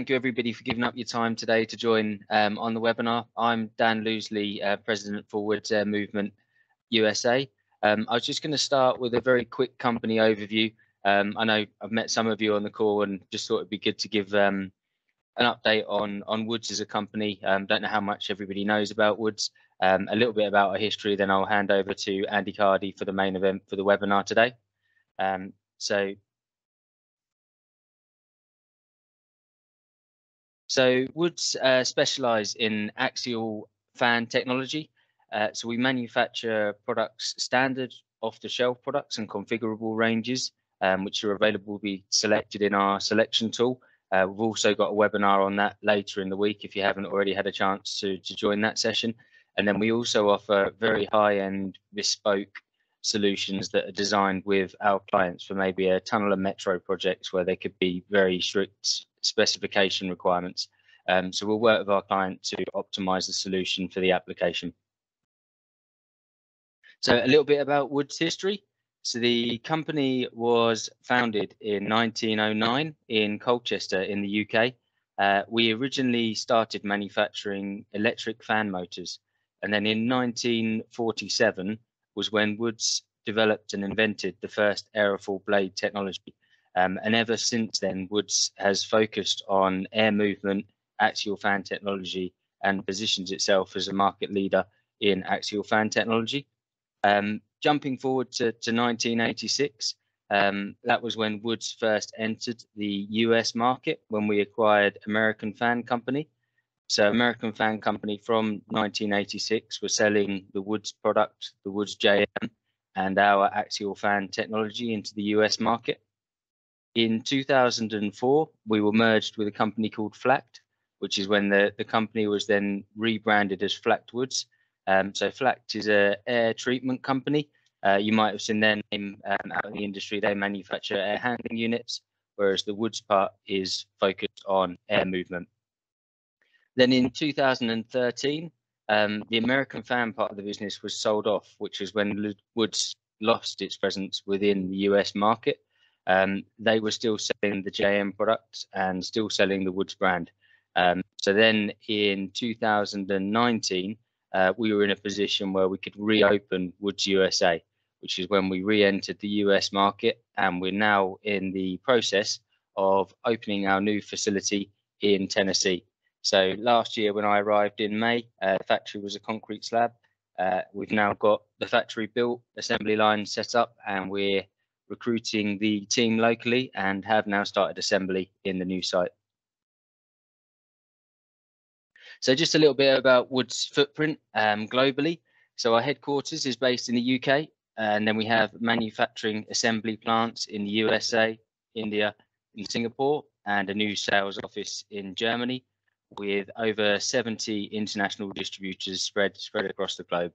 thank you everybody for giving up your time today to join um, on the webinar. I'm Dan Loosely, uh, President for Woods Air Movement USA. Um, I was just going to start with a very quick company overview. Um, I know I've met some of you on the call and just thought it'd be good to give um, an update on, on Woods as a company. Um, don't know how much everybody knows about Woods. Um, a little bit about our history, then I'll hand over to Andy Cardy for the main event for the webinar today. so So Woods uh, specialise in axial fan technology. Uh, so we manufacture products, standard off-the-shelf products and configurable ranges, um, which are available to be selected in our selection tool. Uh, we've also got a webinar on that later in the week if you haven't already had a chance to, to join that session. And then we also offer very high-end bespoke solutions that are designed with our clients for maybe a tunnel and metro projects where there could be very strict specification requirements. Um, so we'll work with our client to optimize the solution for the application. So a little bit about Woods history. So the company was founded in 1909 in Colchester in the UK. Uh, we originally started manufacturing electric fan motors. And then in 1947 was when Woods developed and invented the first aerofoil blade technology. Um, and ever since then, Woods has focused on air movement, axial fan technology, and positions itself as a market leader in axial fan technology. Um, jumping forward to, to 1986, um, that was when Woods first entered the US market when we acquired American Fan Company. So American Fan Company from 1986 was selling the Woods product, the Woods JM, and our axial fan technology into the US market. In 2004, we were merged with a company called Fläkt, which is when the, the company was then rebranded as Fläkt Um, so Fläkt is a air treatment company. Uh, you might have seen their name um, out in the industry. They manufacture air handling units, whereas the Woods part is focused on air movement. Then in 2013, um, the American fan part of the business was sold off, which is when Woods lost its presence within the US market. Um, they were still selling the JM products and still selling the Woods brand. Um, so then in 2019, uh, we were in a position where we could reopen Woods USA, which is when we re-entered the US market, and we're now in the process of opening our new facility in Tennessee. So last year when I arrived in May, uh, the factory was a concrete slab. Uh, we've now got the factory built, assembly line set up, and we're recruiting the team locally and have now started assembly in the new site. So just a little bit about Wood's footprint um, globally. So our headquarters is based in the UK, and then we have manufacturing assembly plants in the USA, India, in Singapore, and a new sales office in Germany with over 70 international distributors spread spread across the globe.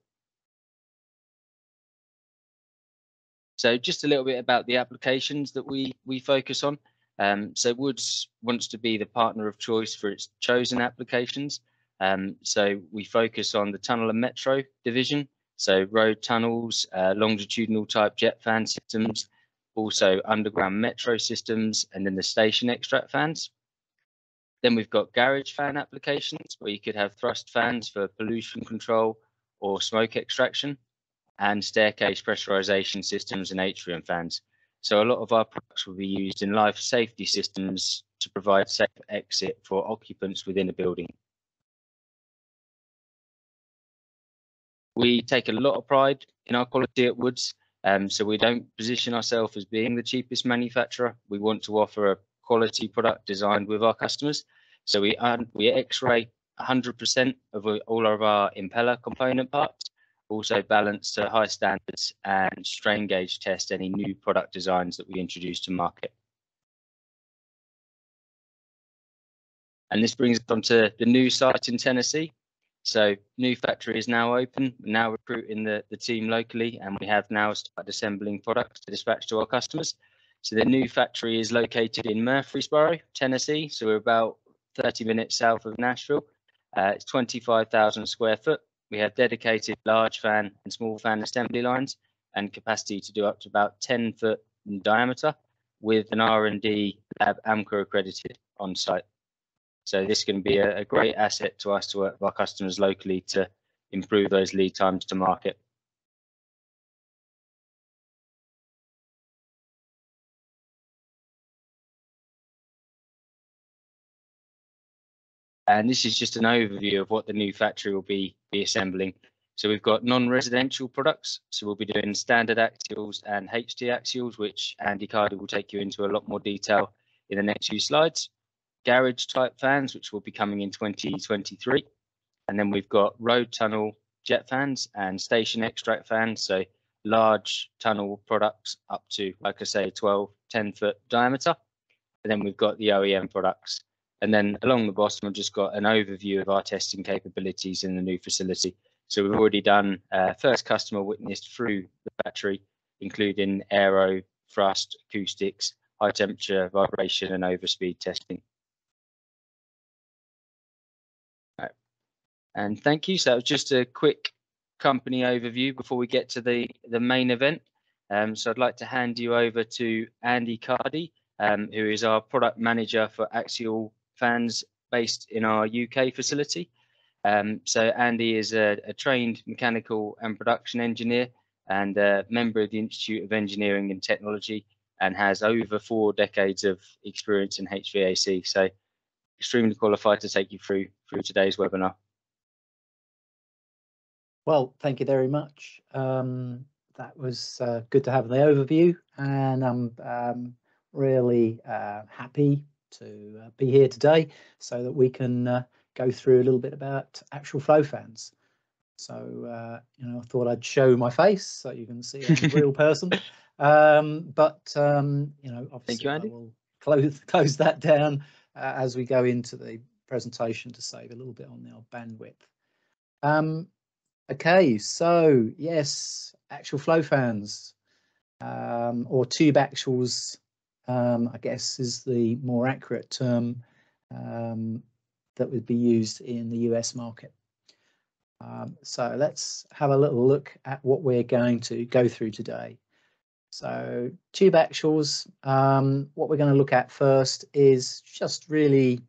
So just a little bit about the applications that we, we focus on. Um, so Woods wants to be the partner of choice for its chosen applications. Um, so we focus on the tunnel and metro division, so road tunnels, uh, longitudinal type jet fan systems, also underground metro systems, and then the station extract fans. Then we've got garage fan applications where you could have thrust fans for pollution control or smoke extraction and staircase pressurization systems and atrium fans. So a lot of our products will be used in life safety systems to provide safe exit for occupants within a building. We take a lot of pride in our quality at Woods, um, so we don't position ourselves as being the cheapest manufacturer. We want to offer a quality product designed with our customers. So we, we X-ray 100% of all of our impeller component parts also balance to high standards and strain gauge test any new product designs that we introduce to market. And this brings us on to the new site in Tennessee. So new factory is now open, now recruiting the, the team locally, and we have now started assembling products to dispatch to our customers. So the new factory is located in Murfreesboro, Tennessee. So we're about 30 minutes south of Nashville. Uh, it's 25,000 square foot we have dedicated large fan and small fan assembly lines and capacity to do up to about 10 foot in diameter with an R&D lab AMCA accredited on site. So this can be a, a great asset to us to work with our customers locally to improve those lead times to market. And this is just an overview of what the new factory will be, be assembling. So we've got non-residential products. So we'll be doing standard axials and HT axials, which Andy Cardy will take you into a lot more detail in the next few slides. Garage type fans, which will be coming in 2023. And then we've got road tunnel jet fans and station extract fans. So large tunnel products up to, like I say, 12, 10 foot diameter. And then we've got the OEM products and then along the bottom, I've just got an overview of our testing capabilities in the new facility. So we've already done uh, first customer witnessed through the battery, including aero, thrust, acoustics, high temperature, vibration, and overspeed testing. Right. And thank you. So that was just a quick company overview before we get to the, the main event. Um, so I'd like to hand you over to Andy Cardy, um, who is our product manager for Axial fans based in our UK facility. Um, so Andy is a, a, trained mechanical and production engineer and a member of the Institute of Engineering and Technology and has over four decades of experience in HVAC. So extremely qualified to take you through through today's webinar. Well, thank you very much. Um, that was uh, good to have the overview and I'm um, really uh, happy to uh, be here today so that we can uh, go through a little bit about axial Flow fans. So, uh, you know, I thought I'd show my face so you can see I'm a real person. Um, but, um, you know, obviously you, I will close, close that down uh, as we go into the presentation to save a little bit on our bandwidth. Um, okay, so yes, axial Flow fans um, or tube axials um, I guess is the more accurate term um, that would be used in the US market. Um, so let's have a little look at what we're going to go through today. So tube axials, um, what we're going to look at first is just really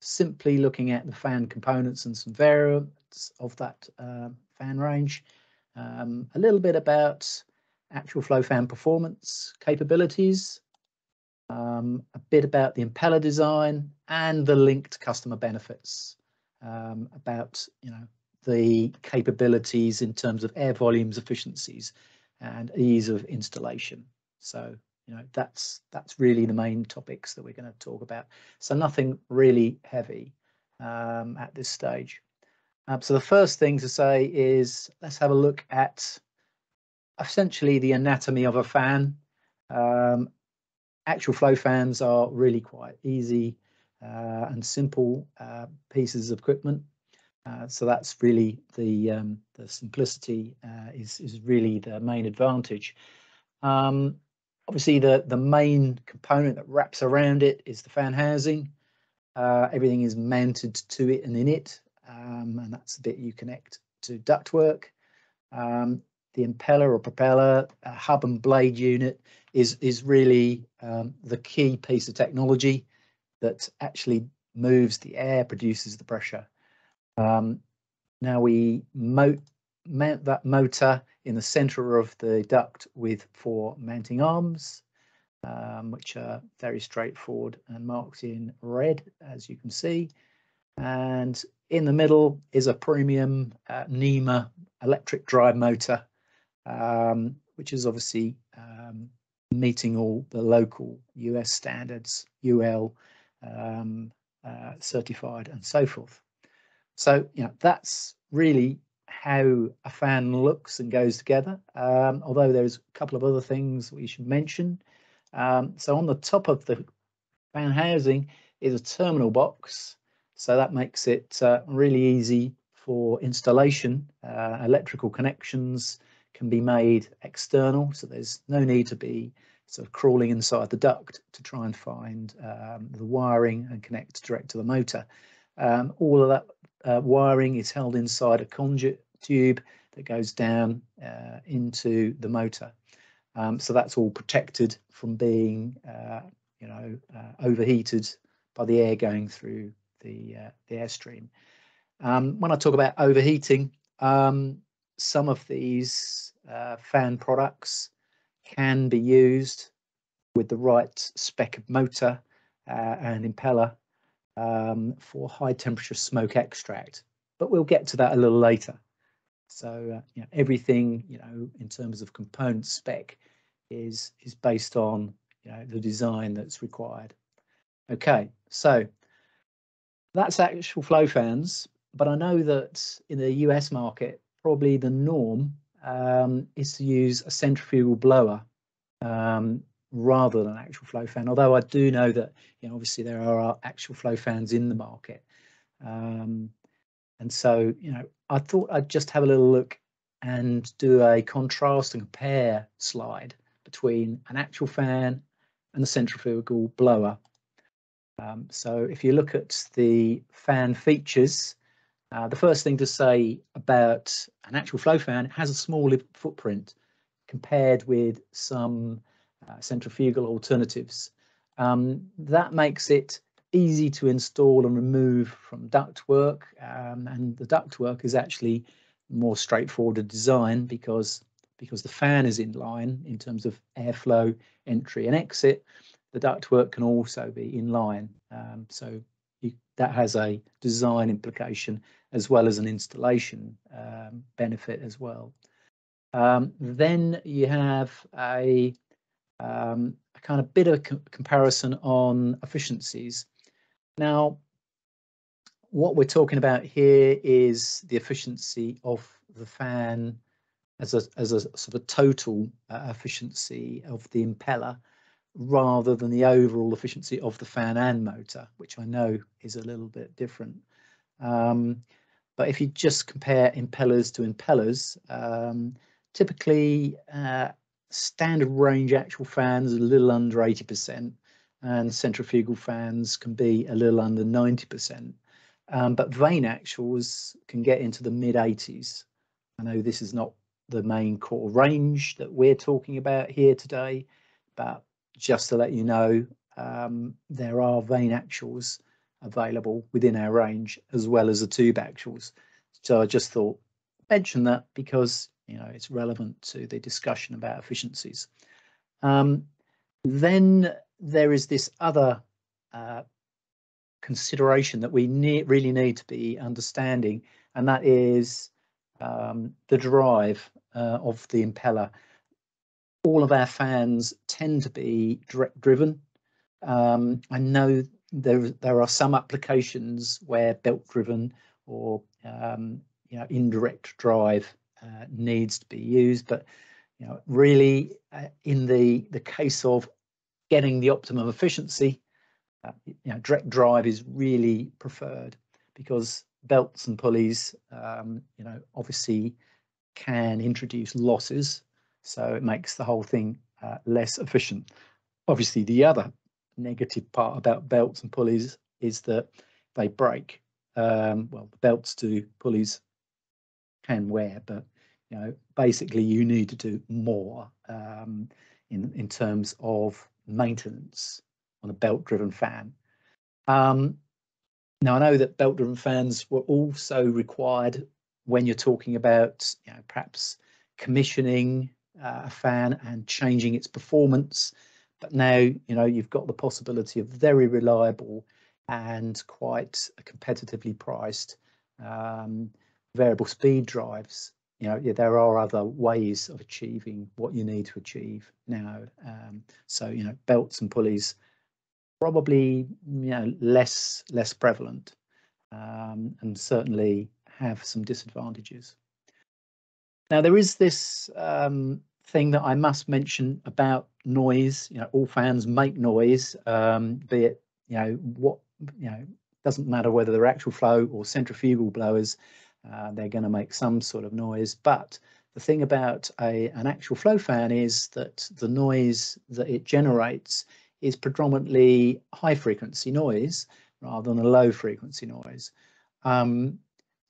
simply looking at the fan components and some variants of that uh, fan range. Um, a little bit about axial Flow fan performance capabilities, um, a bit about the impeller design and the linked customer benefits um, about you know the capabilities in terms of air volumes efficiencies and ease of installation. So you know that's that's really the main topics that we're going to talk about. So nothing really heavy um, at this stage. Um, so the first thing to say is let's have a look at essentially the anatomy of a fan. Um, Axial flow fans are really quite easy uh, and simple uh, pieces of equipment. Uh, so that's really the um, the simplicity uh, is is really the main advantage. Um, obviously, the the main component that wraps around it is the fan housing. Uh, everything is mounted to it and in it, um, and that's the bit you connect to ductwork. The impeller or propeller, hub and blade unit is is really um, the key piece of technology that actually moves the air, produces the pressure. Um, now we mount that motor in the center of the duct with four mounting arms, um, which are very straightforward and marked in red, as you can see. And in the middle is a premium uh, NEMA electric drive motor, um, which is obviously um, meeting all the local US standards, UL um, uh, certified and so forth. So, you know, that's really how a fan looks and goes together. Um, although there's a couple of other things we should mention. Um, so on the top of the fan housing is a terminal box. So that makes it uh, really easy for installation, uh, electrical connections, can be made external, so there's no need to be sort of crawling inside the duct to try and find um, the wiring and connect direct to the motor. Um, all of that uh, wiring is held inside a conduit tube that goes down uh, into the motor. Um, so that's all protected from being, uh, you know, uh, overheated by the air going through the uh, the airstream. Um, when I talk about overheating, um, some of these uh, fan products can be used with the right spec of motor uh, and impeller um, for high temperature smoke extract, but we'll get to that a little later. So uh, you know, everything you know in terms of component spec is is based on you know the design that's required. Okay, so that's axial flow fans, but I know that in the US market, probably the norm um, is to use a centrifugal blower um, rather than an axial flow fan. Although I do know that you know obviously there are axial flow fans in the market, um, and so you know I thought I'd just have a little look and do a contrast and compare slide between an axial fan and the centrifugal blower. Um, so if you look at the fan features, uh, the first thing to say about an axial flow fan, has a small footprint compared with some uh, centrifugal alternatives. Um, that makes it easy to install and remove from ductwork, um, and the ductwork is actually more straightforward to design because because the fan is in line in terms of airflow entry and exit. The ductwork can also be in line, um, so that has a design implication as well as an installation um, benefit as well. Um, then you have a, um, a, kind of bit of co comparison on efficiencies. Now, what we're talking about here is the efficiency of the fan as a, as a sort of total uh, efficiency of the impeller rather than the overall efficiency of the fan and motor, which I know is a little bit different. Um, but if you just compare impellers to impellers, um, typically uh, standard range axial fans are a little under 80% and centrifugal fans can be a little under 90%. Um, but vane axials can get into the mid 80s. I know this is not the main core range that we're talking about here today, but just to let you know, um, there are vane axials available within our range as well as the tube axials. So I just thought mention that because you know it's relevant to the discussion about efficiencies. Um, then there is this other uh, consideration that we need, really need to be understanding, and that is um, the drive uh, of the impeller. All of our fans tend to be direct driven. Um, I know there there are some applications where belt driven or um, you know indirect drive uh, needs to be used, but you know really uh, in the the case of getting the optimum efficiency, uh, you know direct drive is really preferred because belts and pulleys, um, you know, obviously can introduce losses, so it makes the whole thing uh, less efficient. Obviously, the other negative part about belts and pulleys is that they break. Um, well, the belts to pulleys can wear, but you know, basically you need to do more um, in in terms of maintenance on a belt-driven fan. Um, now I know that belt-driven fans were also required when you're talking about, you know, perhaps commissioning uh, a fan and changing its performance but now, you know, you've got the possibility of very reliable and quite competitively priced um, variable speed drives. You know, yeah, there are other ways of achieving what you need to achieve now. Um, so, you know, belts and pulleys probably, you know, less less prevalent um, and certainly have some disadvantages. Now, there is this um, thing that I must mention about noise. You know, all fans make noise, um, be it you know what you know doesn't matter whether they're axial flow or centrifugal blowers. Uh, they're going to make some sort of noise. But the thing about a an axial flow fan is that the noise that it generates is predominantly high frequency noise rather than a low frequency noise. Um,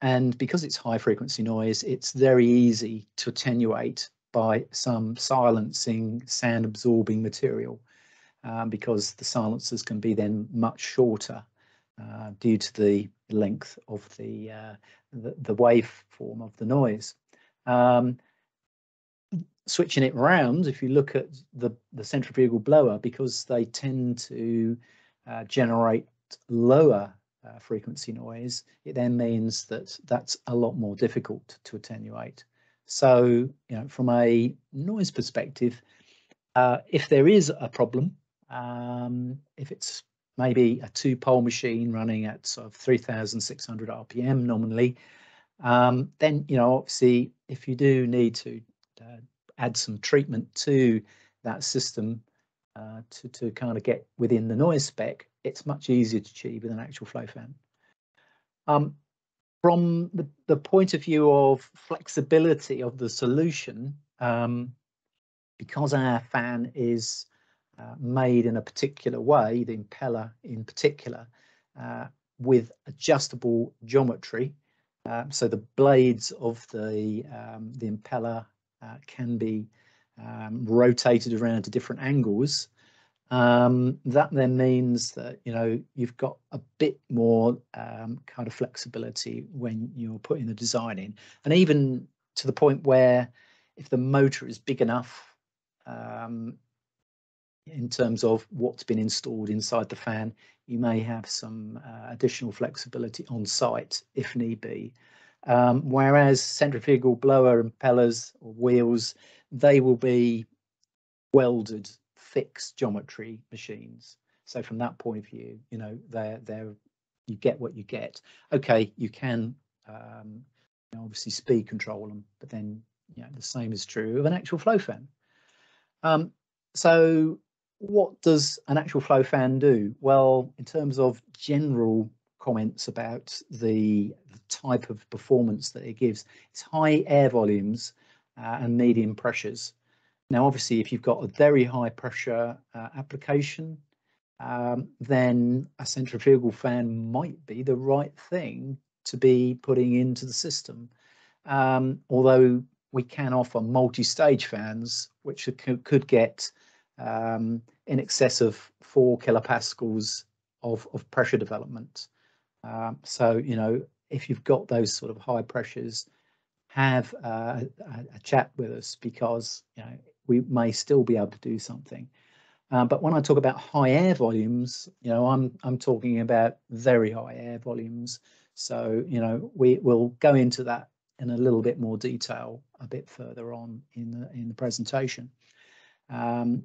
and because it's high frequency noise, it's very easy to attenuate by some silencing sound absorbing material um, because the silencers can be then much shorter uh, due to the length of the, uh, the, the waveform of the noise. Um, switching it round, if you look at the, the centrifugal blower, because they tend to uh, generate lower uh, frequency noise, it then means that that's a lot more difficult to attenuate. So, you know, from a noise perspective, uh, if there is a problem, um, if it's maybe a two pole machine running at sort of 3600 RPM nominally, um, then, you know, obviously, if you do need to uh, add some treatment to that system uh, to, to kind of get within the noise spec, it's much easier to achieve with an axial flow fan. Um, from the, the point of view of flexibility of the solution, um, because our fan is uh, made in a particular way, the impeller in particular, uh, with adjustable geometry, uh, so the blades of the um, the impeller uh, can be um, rotated around to different angles. Um, that then means that you know you've got a bit more um, kind of flexibility when you're putting the design in, and even to the point where if the motor is big enough um, in terms of what's been installed inside the fan, you may have some uh, additional flexibility on site if need be. Um, whereas centrifugal blower impellers or wheels, they will be welded fixed geometry machines. So from that point of view, you know, they're they're you get what you get. Okay, you can um, you know, obviously speed control them, but then you know the same is true of an axial flow fan. Um, so what does an axial flow fan do? Well, in terms of general comments about the, the type of performance that it gives, it's high air volumes uh, and medium pressures. Now, obviously, if you've got a very high pressure uh, application, um, then a centrifugal fan might be the right thing to be putting into the system. Um, although we can offer multi-stage fans, which could, get um, in excess of four kilopascals of, of pressure development. Um, so, you know, if you've got those sort of high pressures, have uh, a, a, chat with us because, you know, we may still be able to do something. Uh, but when I talk about high air volumes, you know, I'm I'm talking about very high air volumes. So, you know, we will go into that in a little bit more detail a bit further on in the in the presentation. Um,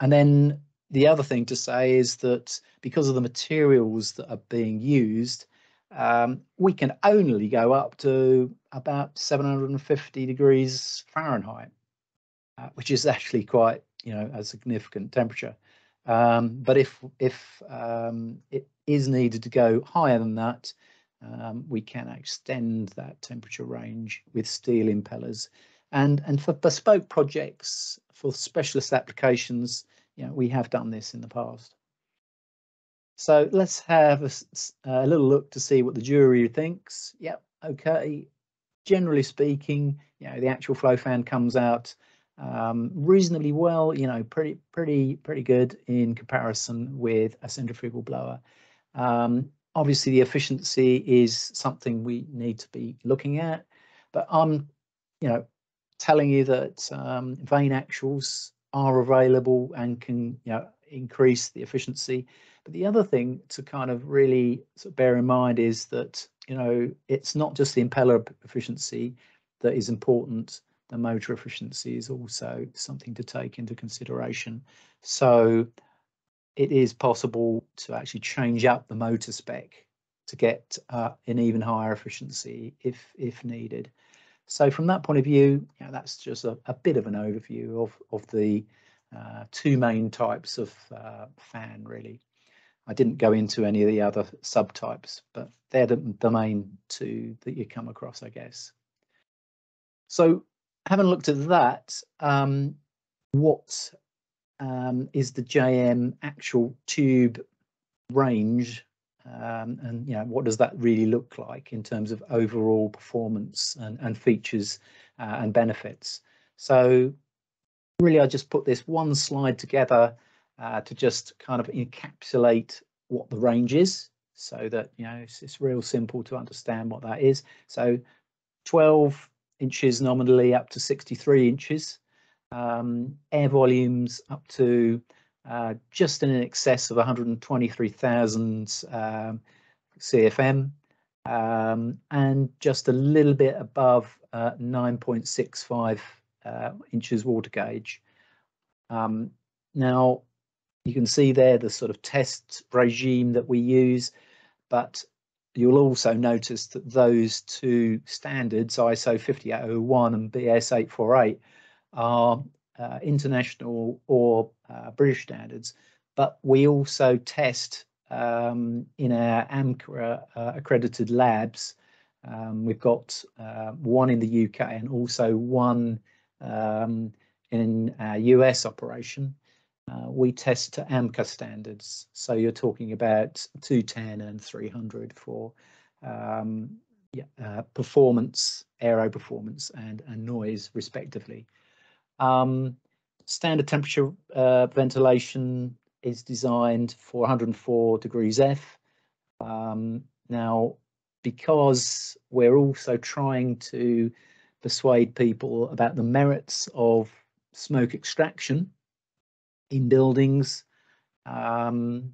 and then the other thing to say is that because of the materials that are being used, um, we can only go up to about 750 degrees Fahrenheit, uh, which is actually quite, you know, a significant temperature. Um, but if if um, it is needed to go higher than that, um, we can extend that temperature range with steel impellers. And and for bespoke projects, for specialist applications, you know, we have done this in the past. So let's have a, a, little look to see what the jury thinks. Yep, okay. Generally speaking, you know, the axial flow fan comes out um, reasonably well. You know, pretty, pretty, pretty good in comparison with a centrifugal blower. Um, obviously, the efficiency is something we need to be looking at, but I'm, you know, telling you that um, vane axials are available and can you know increase the efficiency. But the other thing to kind of really sort of bear in mind is that you know it's not just the impeller efficiency that is important. The motor efficiency is also something to take into consideration. So it is possible to actually change up the motor spec to get uh, an even higher efficiency if if needed. So from that point of view, know, that's just a, a, bit of an overview of, of the uh, two main types of uh, fan, really. I didn't go into any of the other subtypes, but they're the, the main two that you come across, I guess. So having looked at that, um, what um, is the JM axial tube range um, and you know what does that really look like in terms of overall performance and, and features uh, and benefits so really i just put this one slide together uh, to just kind of encapsulate what the range is so that you know it's, it's real simple to understand what that is. So 12 inches nominally up to 63 inches, um, air volumes up to uh, just in excess of 123,000 um, CFM um, and just a little bit above uh, 9.65 uh, inches water gauge. Um, now, you can see there the sort of test regime that we use, but you'll also notice that those two standards, ISO 5801 and BS 848, are uh, international or uh, British standards, but we also test um, in our AMCA uh, accredited labs. Um, we've got uh, one in the UK and also one um, in our US operation. Uh, we test to AMCA standards. So you're talking about 210 and 300 for um, yeah, uh, performance, aero performance and, and noise respectively. Um, standard temperature uh, ventilation is designed for 104 degrees F. Um, now, because we're also trying to persuade people about the merits of smoke extraction in buildings, um,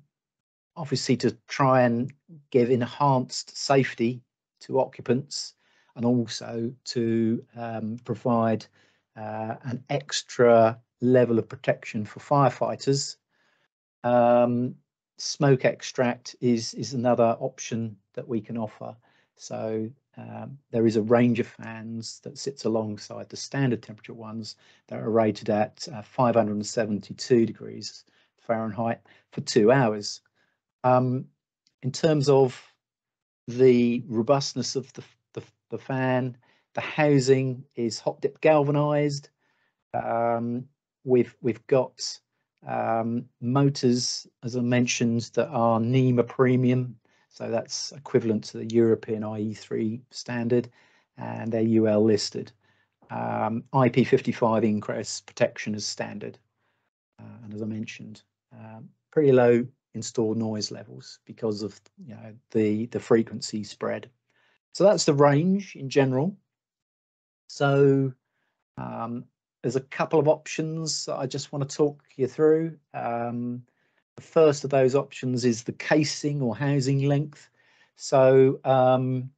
obviously to try and give enhanced safety to occupants and also to um, provide uh, an extra level of protection for firefighters. Um, smoke extract is is another option that we can offer. So um, there is a range of fans that sits alongside the standard temperature ones that are rated at uh, 572 degrees Fahrenheit for two hours. Um, in terms of the robustness of the, the, the, fan, the housing is hot dip galvanized. Um, we've we've got um, motors, as I mentioned, that are NEMA premium so that's equivalent to the European IE3 standard and they're UL listed. Um, IP55 ingress protection is standard. Uh, and as I mentioned, um, pretty low installed noise levels because of you know the the frequency spread. So that's the range in general. So um, there's a couple of options that I just want to talk you through. Um, the first of those options is the casing or housing length. So um,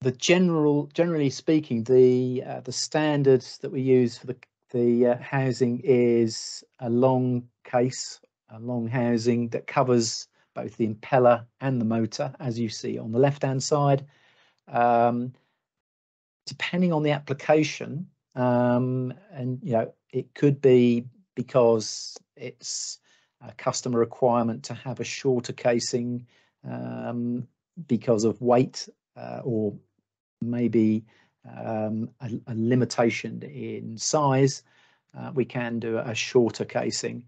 the general, generally speaking, the uh, the standards that we use for the the uh, housing is a long case, a long housing that covers both the impeller and the motor, as you see on the left hand side. Um, depending on the application, um, and you know, it could be because it's a customer requirement to have a shorter casing um, because of weight uh, or maybe um, a, a, limitation in size, uh, we can do a shorter casing.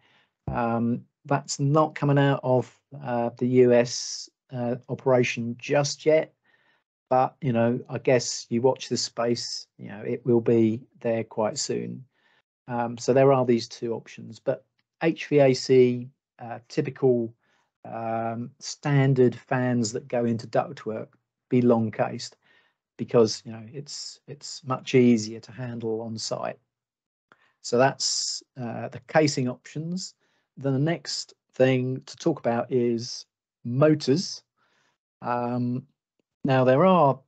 Um, that's not coming out of uh, the US uh, operation just yet, but you know, I guess you watch this space, you know, it will be there quite soon. Um, so there are these two options, but HVAC, uh, typical um, standard fans that go into ductwork, be long cased because you know it's it's much easier to handle on site. So that's uh, the casing options. Then the next thing to talk about is motors. Um, now there are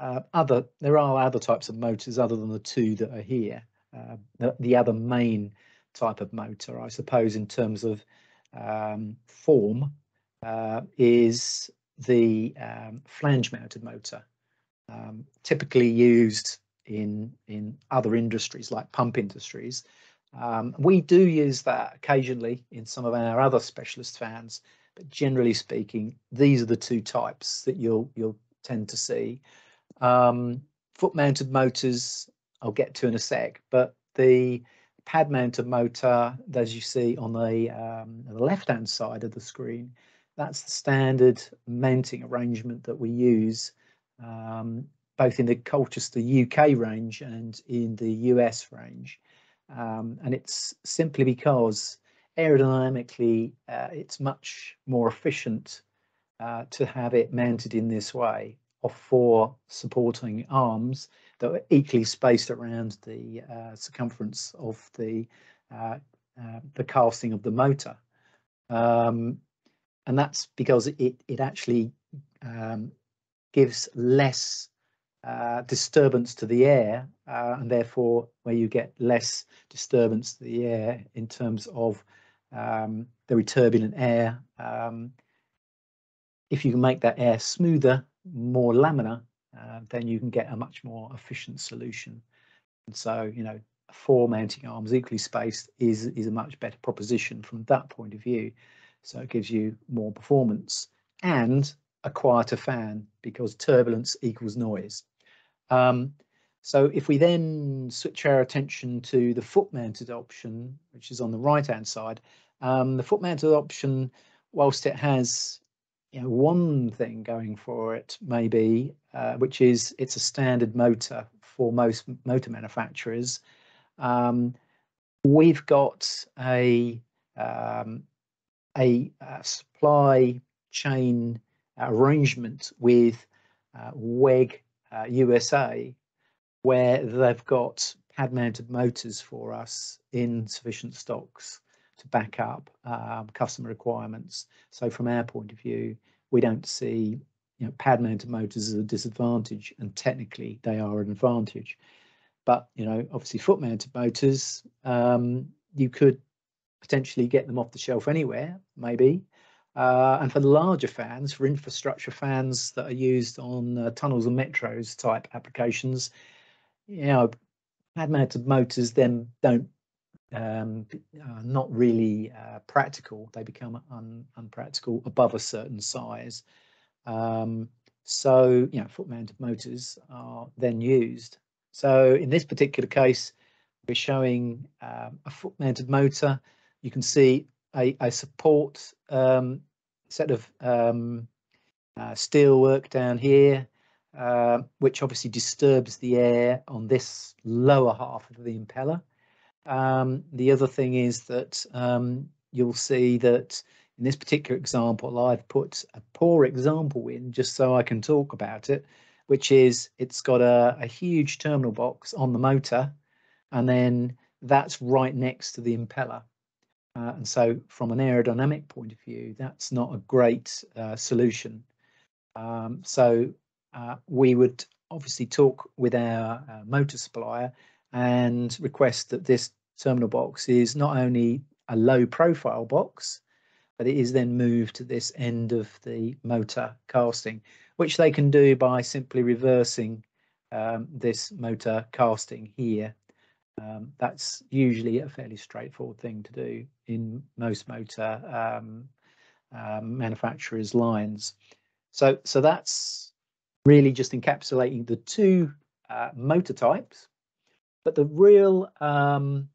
uh, other there are other types of motors other than the two that are here. Uh, the, the, other main type of motor, I suppose, in terms of um, form, uh, is the um, flange-mounted motor, um, typically used in in other industries like pump industries. Um, we do use that occasionally in some of our other specialist fans, but generally speaking, these are the two types that you'll you'll tend to see. Um, foot-mounted motors I'll get to in a sec, but the pad mounted motor, as you see on the, um, the left-hand side of the screen, that's the standard mounting arrangement that we use um, both in the Colchester UK range and in the US range. Um, and it's simply because aerodynamically, uh, it's much more efficient uh, to have it mounted in this way of four supporting arms that are equally spaced around the uh, circumference of the uh, uh, the casting of the motor. Um, and that's because it, it actually um, gives less uh, disturbance to the air uh, and therefore where you get less disturbance to the air in terms of um, very turbulent air. Um, if you can make that air smoother, more laminar, uh, then you can get a much more efficient solution. And so, you know, four mounting arms equally spaced is, is a much better proposition from that point of view. So it gives you more performance and a quieter fan because turbulence equals noise. Um, so if we then switch our attention to the foot mounted option, which is on the right hand side, um, the foot mounted option, whilst it has you know, one thing going for it, maybe, uh, which is it's a standard motor for most motor manufacturers. Um, we've got a um, a, a, supply chain arrangement with uh, WEG uh, USA, where they've got pad mounted motors for us in sufficient stocks to back up um, customer requirements. So from our point of view, we don't see you know, pad mounted motors as a disadvantage, and technically they are an advantage. But you know, obviously foot mounted motors, um, you could potentially get them off the shelf anywhere, maybe. Uh, and for the larger fans, for infrastructure fans that are used on uh, tunnels and metros type applications, you know, pad mounted motors then don't um, uh, not really uh, practical. They become un unpractical above a certain size. Um, so, you know, foot mounted motors are then used. So in this particular case, we're showing um, a foot mounted motor. You can see a, a support um, set of um, uh, steel work down here, uh, which obviously disturbs the air on this lower half of the impeller. Um, the other thing is that um, you'll see that in this particular example, I've put a poor example in just so I can talk about it, which is it's got a, a huge terminal box on the motor, and then that's right next to the impeller. Uh, and so from an aerodynamic point of view, that's not a great uh, solution. Um, so uh, we would obviously talk with our uh, motor supplier and request that this terminal box is not only a low profile box, but it is then moved to this end of the motor casting, which they can do by simply reversing um, this motor casting here. Um, that's usually a fairly straightforward thing to do in most motor um, um manufacturers' lines. So, so that's really just encapsulating the two uh, motor types. But the real um,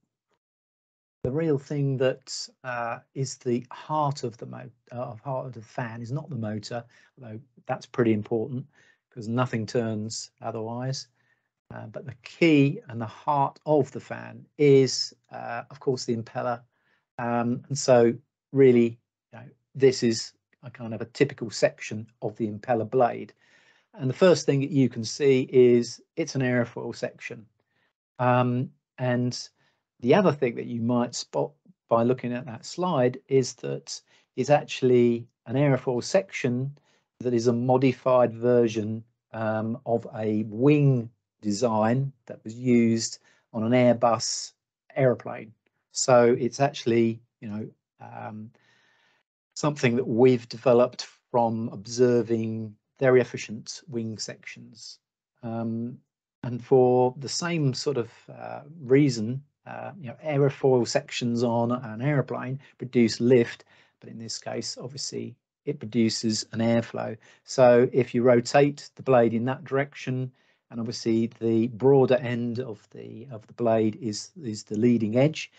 the real thing that uh, is the heart of the mo uh, heart of the fan is not the motor, although that's pretty important because nothing turns otherwise. Uh, but the key and the heart of the fan is, uh, of course, the impeller. Um, and so, really, you know, this is a kind of a typical section of the impeller blade. And the first thing that you can see is it's an airfoil section. Um, and the other thing that you might spot by looking at that slide is that it's actually an airfoil section that is a modified version um, of a wing design that was used on an Airbus aeroplane. So it's actually, you know, um, something that we've developed from observing very efficient wing sections. Um, and for the same sort of uh, reason, uh, you know, aerofoil sections on an aeroplane produce lift, but in this case, obviously, it produces an airflow. So if you rotate the blade in that direction, and obviously the broader end of the of the blade is is the leading edge,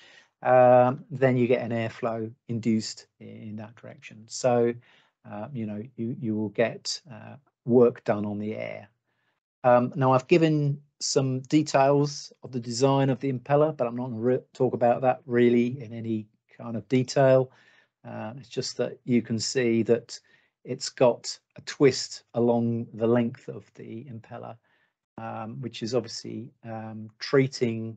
um, then you get an airflow induced in that direction. So uh, you know you you will get uh, work done on the air. Um, now I've given some details of the design of the impeller, but I'm not going to talk about that really in any kind of detail. Uh, it's just that you can see that it's got a twist along the length of the impeller, um, which is obviously um, treating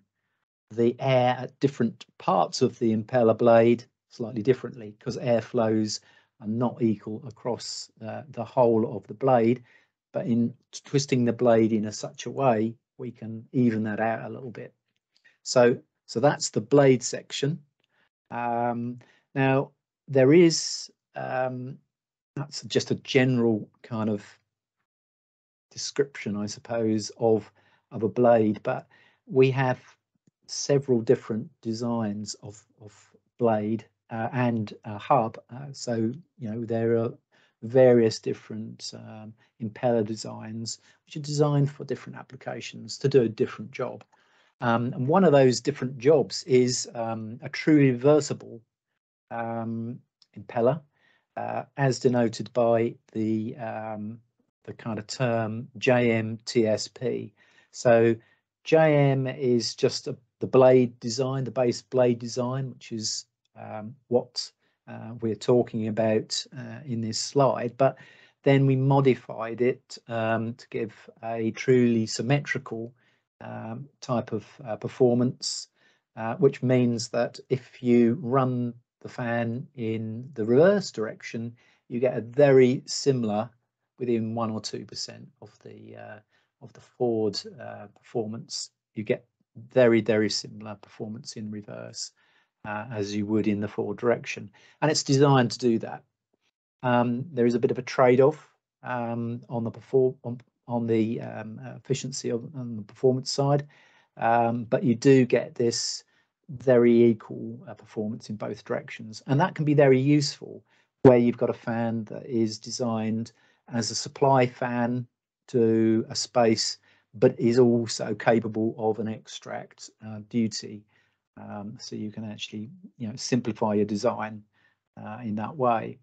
the air at different parts of the impeller blade slightly differently because air flows are not equal across uh, the whole of the blade but in twisting the blade in a such a way we can even that out a little bit. So so that's the blade section. Um, now there is um, that's just a general kind of description i suppose of of a blade but we have several different designs of of blade uh, and a hub. Uh, so you know there are various different um, impeller designs, which are designed for different applications to do a different job. Um, and one of those different jobs is um, a true reversible um, impeller, uh, as denoted by the um, the kind of term JMTSP. So JM is just a, the blade design, the base blade design, which is um, what uh, we're talking about uh, in this slide, but then we modified it um, to give a truly symmetrical um, type of uh, performance, uh, which means that if you run the fan in the reverse direction, you get a very similar within one or two percent of the uh, of the forward uh, performance. You get very very similar performance in reverse uh, as you would in the forward direction. And it's designed to do that. Um, there is a bit of a trade-off um, on the perform on, on the um, efficiency of on the performance side, um, but you do get this very equal uh, performance in both directions, and that can be very useful where you've got a fan that is designed as a supply fan to a space, but is also capable of an extract uh, duty um, so you can actually, you know, simplify your design uh, in that way.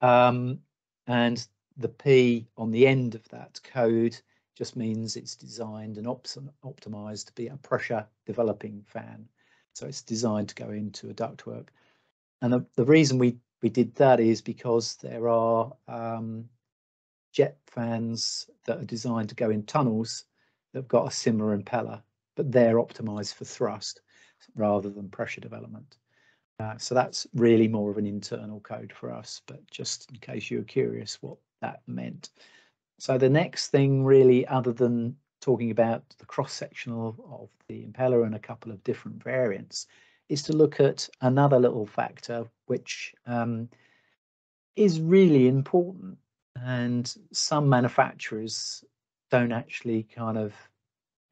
Um, and the P on the end of that code just means it's designed and op optimized to be a pressure developing fan. So it's designed to go into a ductwork. And the, the reason we, we did that is because there are um, jet fans that are designed to go in tunnels that have got a similar impeller, but they're optimized for thrust rather than pressure development. Uh, so that's really more of an internal code for us, but just in case you were curious what that meant. So the next thing really, other than talking about the cross-sectional of the impeller and a couple of different variants, is to look at another little factor which um, is really important and some manufacturers don't actually kind of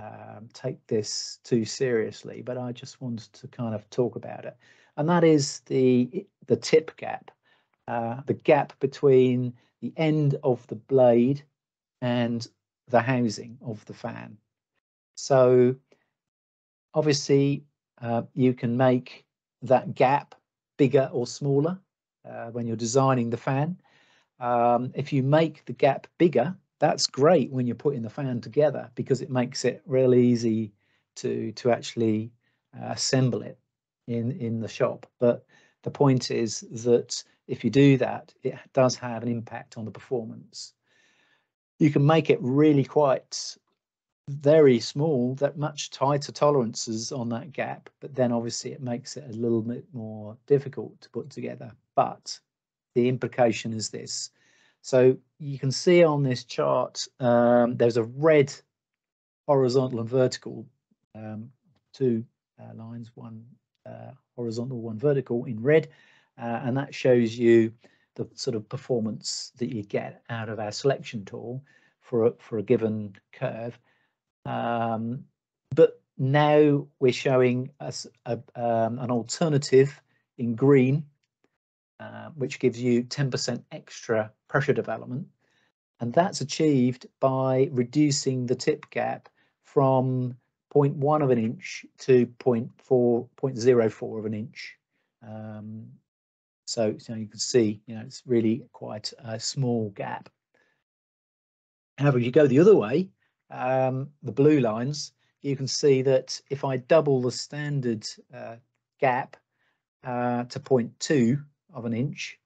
um, take this too seriously, but I just wanted to kind of talk about it. And that is the the tip gap, uh, the gap between the end of the blade and the housing of the fan. So obviously uh, you can make that gap bigger or smaller uh, when you're designing the fan. Um, if you make the gap bigger, that's great when you're putting the fan together because it makes it really easy to to actually uh, assemble it in in the shop. But the point is that if you do that it does have an impact on the performance. You can make it really quite very small that much tighter tolerances on that gap but then obviously it makes it a little bit more difficult to put together. But the implication is this so you can see on this chart, um, there's a red horizontal and vertical, um, two uh, lines, one uh, horizontal, one vertical in red, uh, and that shows you the sort of performance that you get out of our selection tool for a, for a given curve. Um, but now we're showing us a, um, an alternative in green uh, which gives you 10% extra pressure development. And that's achieved by reducing the tip gap from 0.1 of an inch to 0.4, 0.04 of an inch. Um, so, so you can see, you know, it's really quite a small gap. However, if you go the other way, um, the blue lines, you can see that if I double the standard uh, gap uh, to 0.2 of an inch,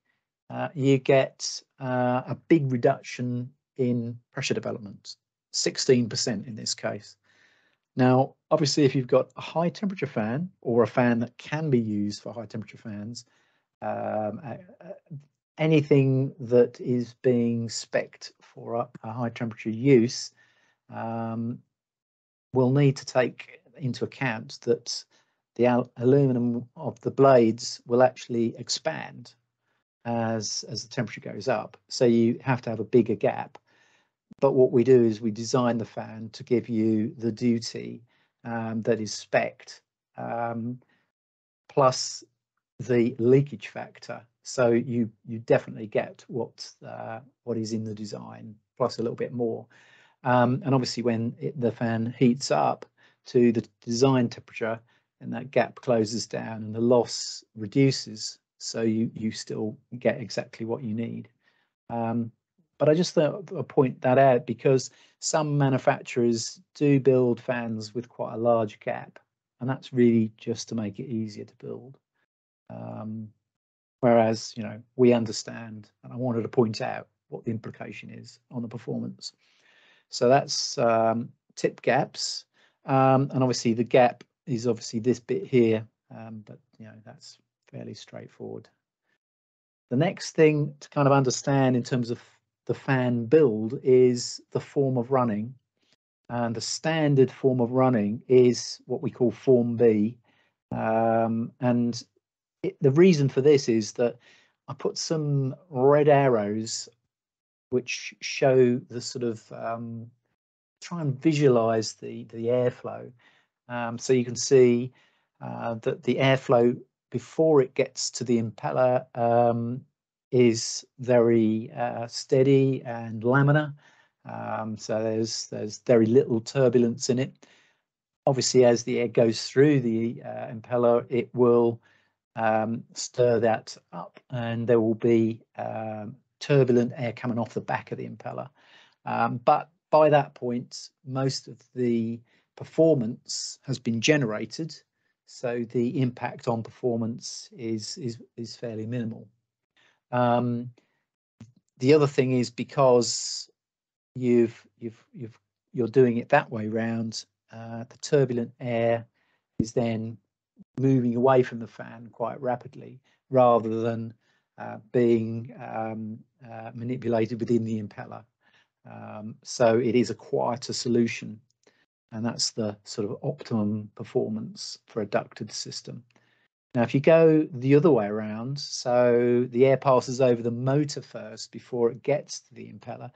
uh, you get uh, a big reduction in pressure development, 16% in this case. Now, obviously, if you've got a high temperature fan or a fan that can be used for high temperature fans, um, anything that is being specced for a, a high temperature use um, will need to take into account that the al aluminum of the blades will actually expand as as the temperature goes up. So you have to have a bigger gap. But what we do is we design the fan to give you the duty um, that is specced, um, plus the leakage factor. So you you definitely get what uh, what is in the design, plus a little bit more. Um, and obviously, when it, the fan heats up to the design temperature, and that gap closes down and the loss reduces, so you you still get exactly what you need. Um, but I just thought I'd point that out because some manufacturers do build fans with quite a large gap, and that's really just to make it easier to build. Um, whereas, you know, we understand, and I wanted to point out what the implication is on the performance. So that's um, tip gaps, um, and obviously the gap is obviously this bit here, um, but you know that's fairly straightforward. The next thing to kind of understand in terms of the fan build is the form of running. And the standard form of running is what we call Form B. Um, and it, the reason for this is that I put some red arrows which show the sort of um, try and visualize the the airflow. Um, so you can see uh, that the airflow before it gets to the impeller um, is very uh, steady and laminar. Um, so there's there's very little turbulence in it. Obviously, as the air goes through the uh, impeller, it will um, stir that up, and there will be um, turbulent air coming off the back of the impeller. Um, but by that point, most of the performance has been generated, so the impact on performance is is is fairly minimal. Um, the other thing is because you've you've you've you're doing it that way round, uh, the turbulent air is then moving away from the fan quite rapidly rather than uh, being um, uh, manipulated within the impeller. Um, so it is a quieter solution and that's the sort of optimum performance for a ducted system. Now, if you go the other way around, so the air passes over the motor first before it gets to the impeller,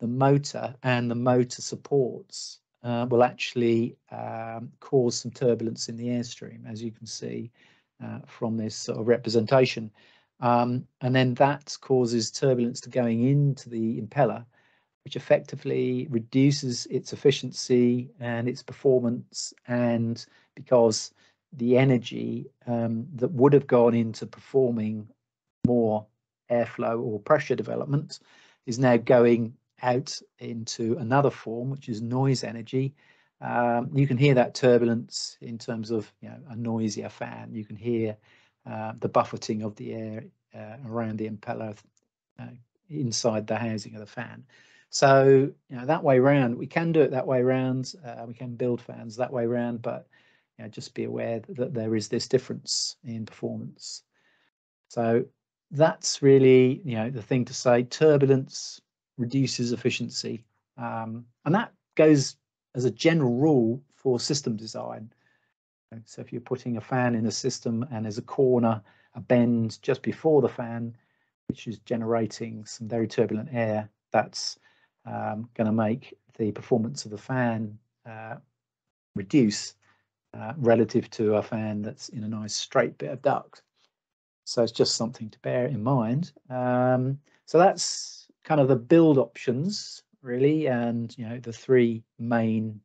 the motor and the motor supports uh, will actually um, cause some turbulence in the airstream, as you can see uh, from this sort of representation. Um, and then that causes turbulence to going into the impeller, which effectively reduces its efficiency and its performance. And because the energy um, that would have gone into performing more airflow or pressure development is now going out into another form, which is noise energy. Um, you can hear that turbulence in terms of you know, a noisier fan. You can hear uh, the buffeting of the air uh, around the impeller uh, inside the housing of the fan. So you know that way around, we can do it that way around. Uh, we can build fans that way around, but you know, just be aware that there is this difference in performance. So that's really, you know, the thing to say. Turbulence reduces efficiency, um, and that goes as a general rule for system design. So if you're putting a fan in a system and there's a corner, a bend just before the fan, which is generating some very turbulent air, that's um, going to make the performance of the fan uh, reduce uh, relative to a fan that's in a nice straight bit of duct. So it's just something to bear in mind. Um, so that's kind of the build options really, and you know the three main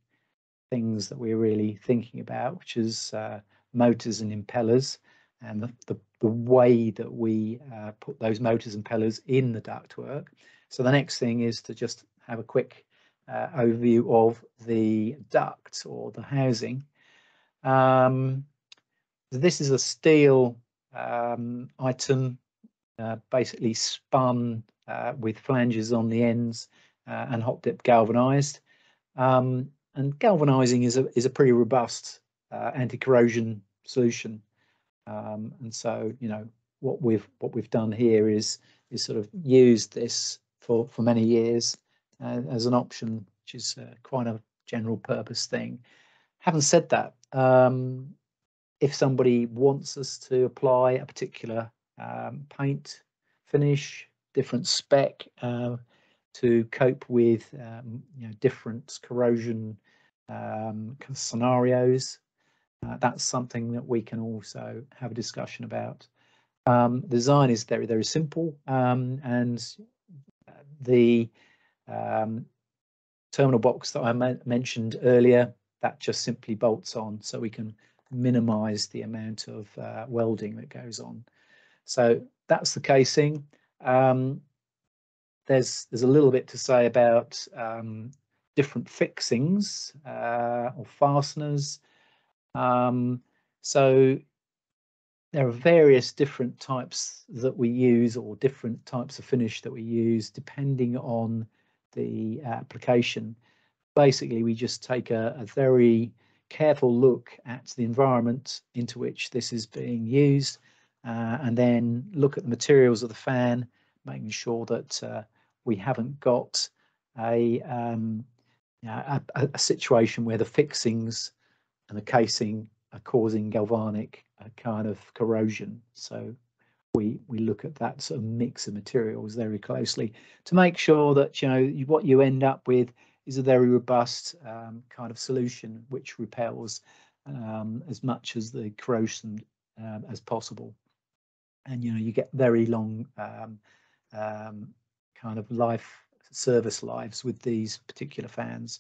things that we're really thinking about, which is uh, motors and impellers, and the, the, the way that we uh, put those motors and impellers in the ductwork. So the next thing is to just have a quick uh, overview of the duct or the housing um, this is a steel um, item, uh, basically spun uh, with flanges on the ends uh, and hot dip galvanized. Um, and galvanizing is a is a pretty robust uh, anti-corrosion solution. Um, and so, you know, what we've what we've done here is is sort of used this for for many years uh, as an option, which is uh, quite a general purpose thing. Having said that, um, if somebody wants us to apply a particular um, paint finish, different spec uh, to cope with um, you know different corrosion um, scenarios, uh, that's something that we can also have a discussion about. Um, design is very very simple, um, and the um, terminal box that I mentioned earlier that just simply bolts on, so we can minimize the amount of uh, welding that goes on. So that's the casing. Um, there's there's a little bit to say about um, different fixings uh, or fasteners. Um, so there are various different types that we use or different types of finish that we use depending on the application. Basically, we just take a, a very careful look at the environment into which this is being used uh, and then look at the materials of the fan, making sure that uh, we haven't got a, um, a, a, situation where the fixings and the casing are causing galvanic uh, kind of corrosion. So we we look at that sort of mix of materials very closely to make sure that you know what you end up with is a very robust um, kind of solution which repels um, as much as the corrosion um, as possible. And you know you get very long um, um, kind of life service lives with these particular fans.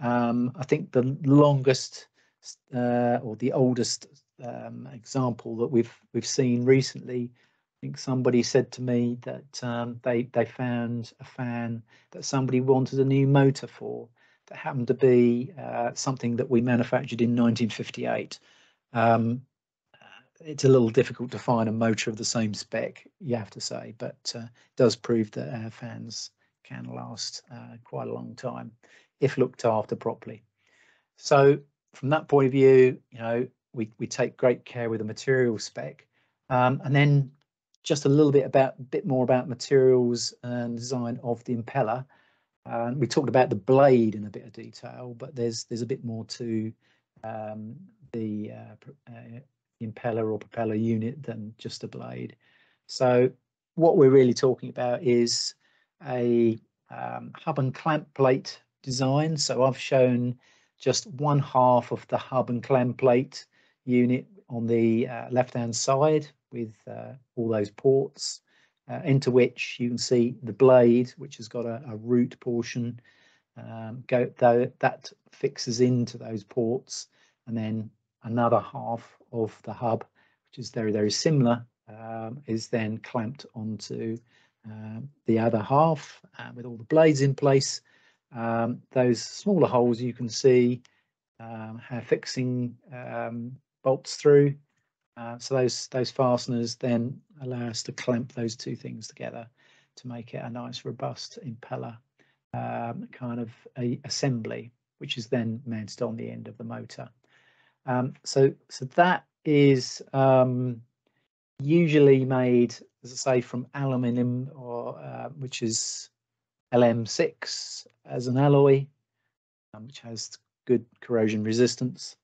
Um, I think the longest uh, or the oldest example that we've we've seen recently I think somebody said to me that um, they they found a fan that somebody wanted a new motor for that happened to be uh, something that we manufactured in 1958. Um, it's a little difficult to find a motor of the same spec, you have to say, but uh, does prove that our fans can last uh, quite a long time if looked after properly. So from that point of view, you know, we, we take great care with the material spec. Um, and then just a little bit about bit more about materials and design of the impeller. Uh, we talked about the blade in a bit of detail, but there's there's a bit more to um, the uh, uh, impeller or propeller unit than just a blade. So what we're really talking about is a um, hub and clamp plate design. So I've shown just one half of the hub and clamp plate unit on the uh, left hand side with uh, all those ports uh, into which you can see the blade, which has got a, a root portion. Um, go though that fixes into those ports, and then another half of the hub, which is very very similar, um, is then clamped onto um, the other half uh, with all the blades in place. Um, those smaller holes you can see um, have fixing um, bolts through uh, so those those fasteners then allow us to clamp those two things together to make it a nice robust impeller um, kind of assembly, which is then mounted on the end of the motor. Um, so so that is um, usually made, as I say, from aluminium or uh, which is LM6 as an alloy, um, which has good corrosion resistance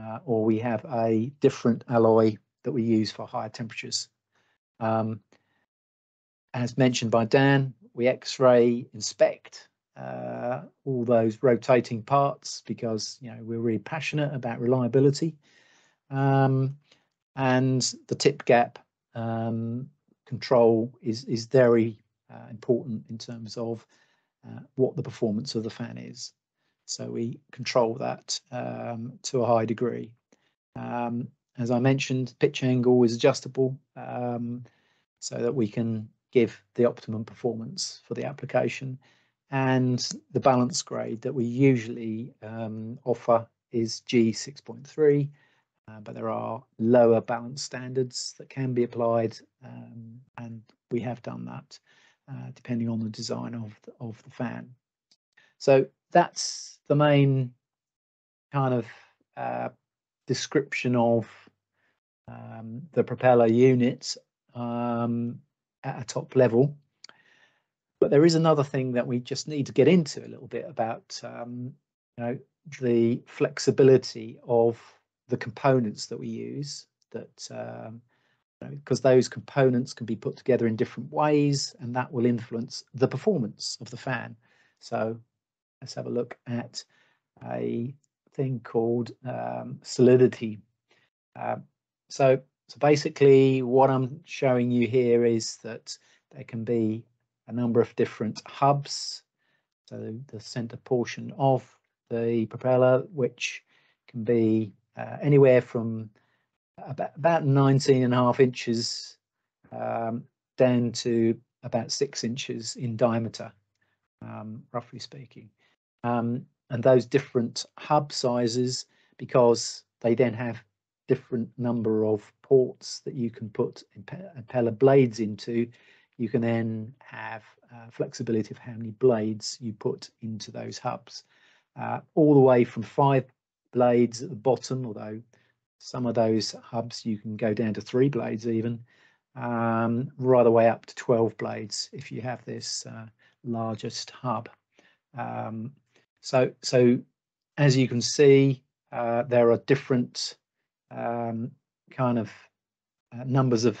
uh, or we have a different alloy that we use for higher temperatures. Um, as mentioned by Dan, we X-ray inspect uh, all those rotating parts because you know we're really passionate about reliability. Um, and the tip gap um, control is is very uh, important in terms of uh, what the performance of the fan is. So we control that um, to a high degree. Um, as I mentioned, pitch angle is adjustable um, so that we can give the optimum performance for the application. And the balance grade that we usually um, offer is G6.3. uh, but there are lower balance standards that can be applied, um, and we have done that uh, depending on the design of the, of the fan. So that's the main kind of uh, description of um, the propeller unit um, at a top level. But there is another thing that we just need to get into a little bit about, um, you know, the flexibility of the components that we use that um, because those components can be put together in different ways and that will influence the performance of the fan. So let's have a look at a thing called um, solidity. Uh, so, so basically what I'm showing you here is that there can be a number of different hubs. So the center portion of the propeller, which can be uh, anywhere from about, about 19 and a half inches um, down to about six inches in diameter, um, roughly speaking. Um, and those different hub sizes, because they then have different number of ports that you can put impeller blades into, you can then have uh, flexibility of how many blades you put into those hubs. Uh, all the way from five blades at the bottom, although some of those hubs you can go down to three blades even, um, right the way up to 12 blades if you have this uh, largest hub. Um, so, so as you can see, uh, there are different um, kind of uh, numbers of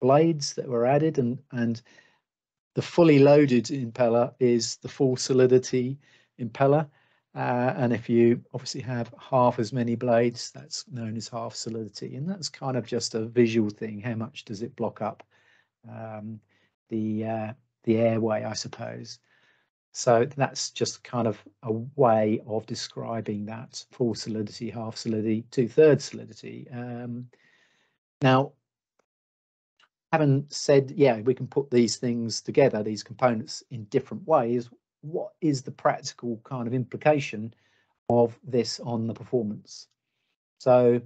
blades that were added and, and the fully loaded impeller is the full solidity impeller. Uh, and if you obviously have half as many blades, that's known as half solidity. And that's kind of just a visual thing. How much does it block up um, the, uh, the airway, I suppose. So that's just kind of a way of describing that full solidity, half solidity, two-thirds solidity. Um, now, having said, yeah, we can put these things together, these components in different ways, what is the practical kind of implication of this on the performance? So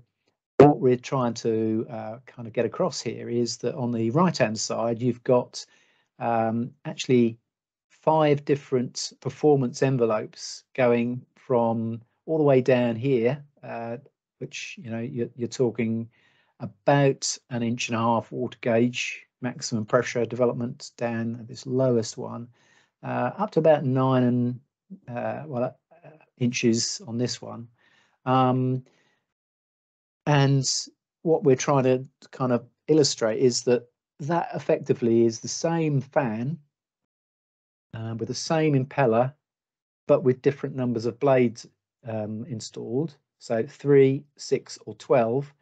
what we're trying to uh, kind of get across here is that on the right hand side, you've got um, actually five different performance envelopes going from all the way down here, uh, which, you know, you're, you're talking about an inch and a half water gauge maximum pressure development down at this lowest one uh, up to about nine and uh, well uh, inches on this one. Um, and what we're trying to kind of illustrate is that that effectively is the same fan uh, with the same impeller, but with different numbers of blades um, installed. So three, six, or 12.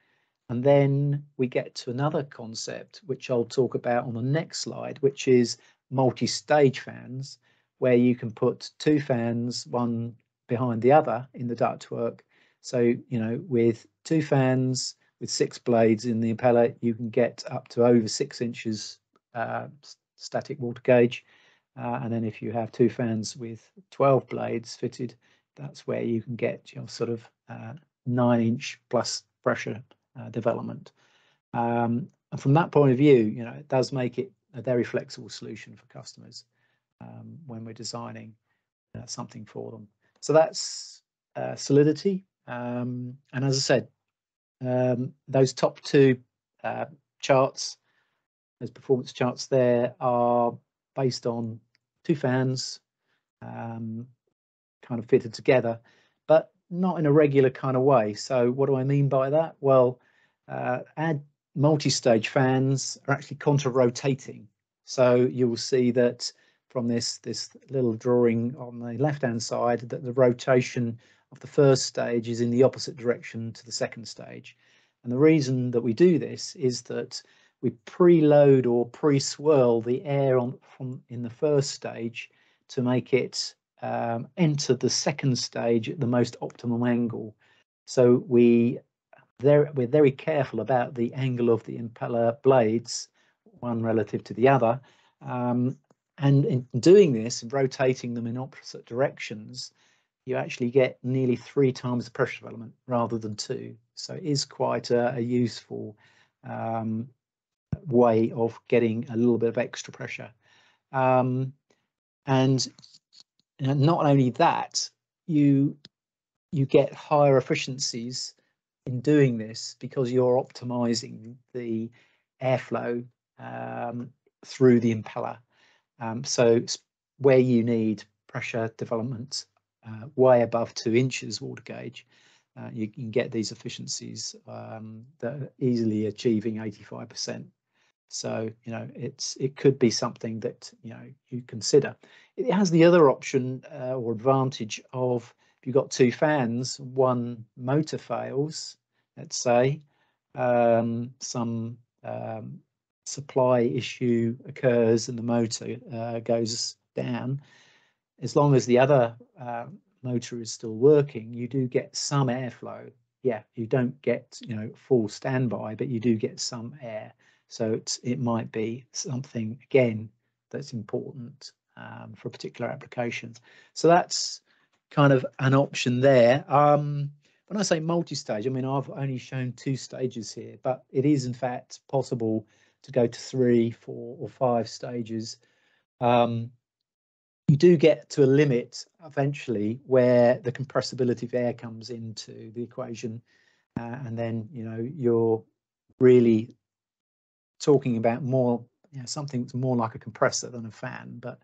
And then we get to another concept, which I'll talk about on the next slide, which is multi-stage fans where you can put two fans, one behind the other in the ductwork. So, you know, with two fans with six blades in the impeller, you can get up to over six inches uh, static water gauge. Uh, and then if you have two fans with 12 blades fitted, that's where you can get your sort of uh, nine inch plus pressure uh, development. Um, and from that point of view, you know, it does make it a very flexible solution for customers um, when we're designing uh, something for them. So that's uh, solidity. Um, and as I said, um, those top two uh, charts, those performance charts there are based on two fans um, kind of fitted together, but not in a regular kind of way. So what do I mean by that? Well, uh, add multi-stage fans are actually contra-rotating. So you will see that from this, this little drawing on the left-hand side that the rotation of the first stage is in the opposite direction to the second stage. And the reason that we do this is that we preload or pre-swirl the air on from in the first stage to make it um, enter the second stage at the most optimum angle. So we there we're very careful about the angle of the impeller blades, one relative to the other. Um, and in doing this, rotating them in opposite directions, you actually get nearly three times the pressure development rather than two. So it is quite a, a useful um, way of getting a little bit of extra pressure. Um, and not only that, you you get higher efficiencies in doing this because you're optimizing the airflow um, through the impeller. Um, so where you need pressure development uh, way above two inches water gauge, uh, you can get these efficiencies um, that are easily achieving 85%. So, you know, it's it could be something that, you know, you consider. It has the other option uh, or advantage of if you've got two fans, one motor fails, let's say, um, some um, supply issue occurs and the motor uh, goes down, as long as the other uh, motor is still working, you do get some airflow. Yeah, you don't get you know full standby, but you do get some air. So it might be something again that's important um, for particular application. So that's kind of an option there. Um, when I say multi-stage, I mean I've only shown two stages here, but it is in fact possible to go to three, four, or five stages. Um, you do get to a limit eventually where the compressibility of air comes into the equation, uh, and then you know you're really talking about more you know, something that's more like a compressor than a fan, but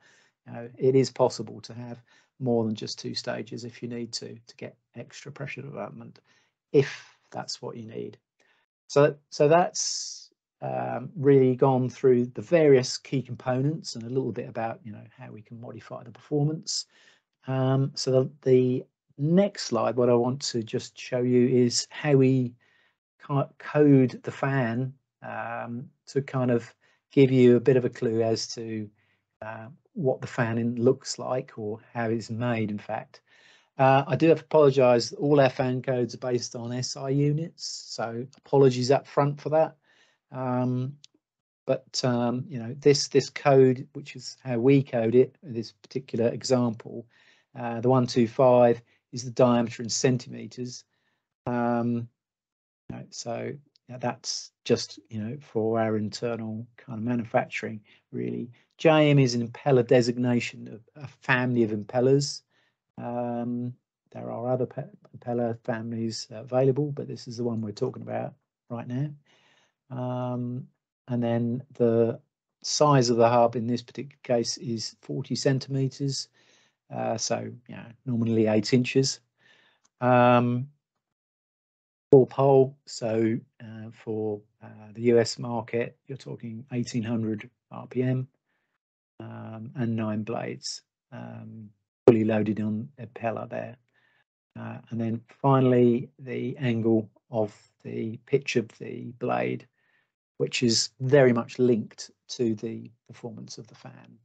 you know, it is possible to have more than just two stages if you need to to get extra pressure development, if that's what you need. So so that's um, really gone through the various key components and a little bit about you know how we can modify the performance. Um, so the, the, next slide, what I want to just show you is how we code the fan um, to kind of give you a bit of a clue as to uh, what the fan looks like or how it's made in fact. Uh, I do have to apologise, all our fan codes are based on SI units, so apologies up front for that. Um, but um, you know this this code, which is how we code it, this particular example, uh, the one two five is the diameter in centimeters. Um, so that's just you know for our internal kind of manufacturing really. JM is an impeller designation of a family of impellers. Um, there are other impeller families available, but this is the one we're talking about right now. Um, and then the size of the hub in this particular case is 40 centimeters. Uh, so, you know, normally eight inches. Um, ball pole. So uh, for uh, the US market, you're talking 1800 RPM um, and nine blades, um, fully loaded on a impeller there. Uh, and then finally, the angle of the pitch of the blade which is very much linked to the performance of the fan.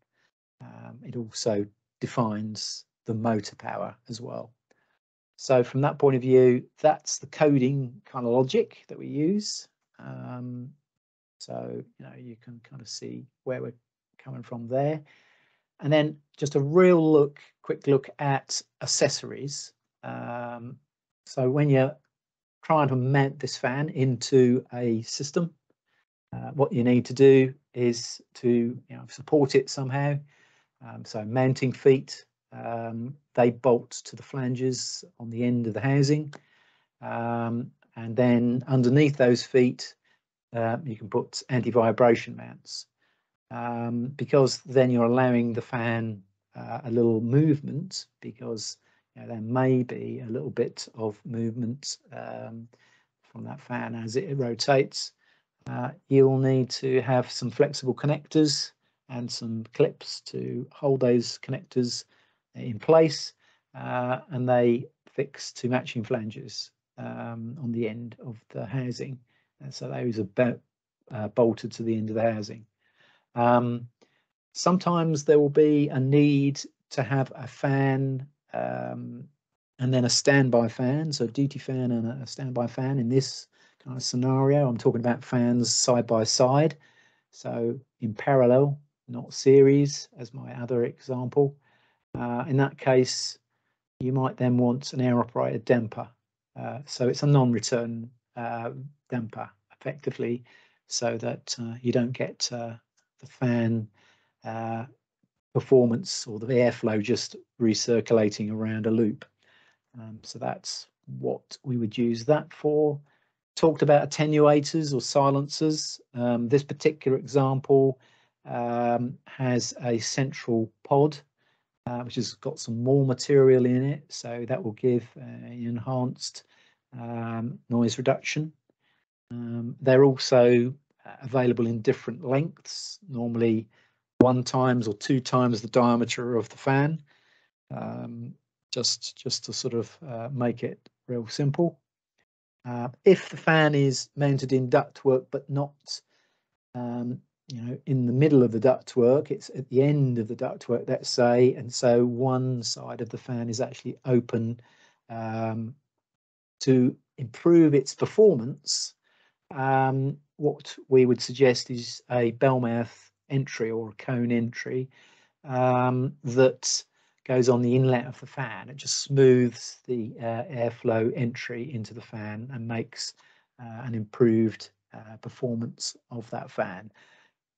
Um, it also defines the motor power as well. So from that point of view, that's the coding kind of logic that we use. Um, so, you know, you can kind of see where we're coming from there. And then just a real look, quick look at accessories. Um, so when you're trying to mount this fan into a system, uh, what you need to do is to you know, support it somehow. Um, so mounting feet, um, they bolt to the flanges on the end of the housing. Um, and then underneath those feet, uh, you can put anti-vibration mounts um, because then you're allowing the fan uh, a little movement because you know, there may be a little bit of movement um, from that fan as it rotates. Uh, you'll need to have some flexible connectors and some clips to hold those connectors in place uh, and they fix to matching flanges um, on the end of the housing. And so those are uh, bolted to the end of the housing. Um, sometimes there will be a need to have a fan um, and then a standby fan, so duty fan and a standby fan. In this kind of scenario. I'm talking about fans side by side. So in parallel, not series as my other example. Uh, in that case, you might then want an air operated damper. Uh, so it's a non-return uh, damper effectively so that uh, you don't get uh, the fan performance or the airflow just recirculating around a loop. Um, so that's what we would use that for. Talked about attenuators or silencers. Um, this particular example um, has a central pod uh, which has got some more material in it. So that will give uh, enhanced um, noise reduction. Um, they're also uh, available in different lengths, normally one times or two times the diameter of the fan, um, just, just to sort of uh, make it real simple. Uh, if the fan is mounted in ductwork but not um, you know, in the middle of the ductwork, it's at the end of the ductwork, let's say, and so one side of the fan is actually open um, to improve its performance. Um, what we would suggest is a bellmouth entry or a cone entry um, that goes on the inlet of the fan. It just smooths the uh, airflow entry into the fan and makes uh, an improved uh, performance of that fan.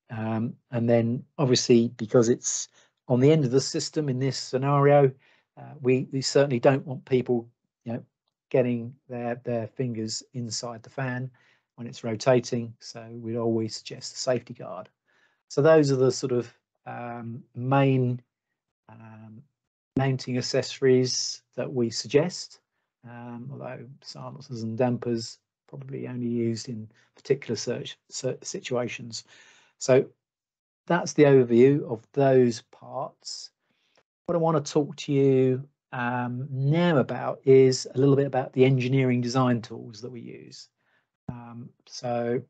Um, and then obviously because it's on the end of the system in this scenario, uh, we, we certainly don't want people, you know, getting their, their fingers inside the fan when it's rotating. So we'd always suggest a safety guard. So those are the sort of um, main um, mounting accessories that we suggest, um, although silencers and dampers probably only used in particular search, search situations. So that's the overview of those parts. What I want to talk to you um, now about is a little bit about the engineering design tools that we use. Um, so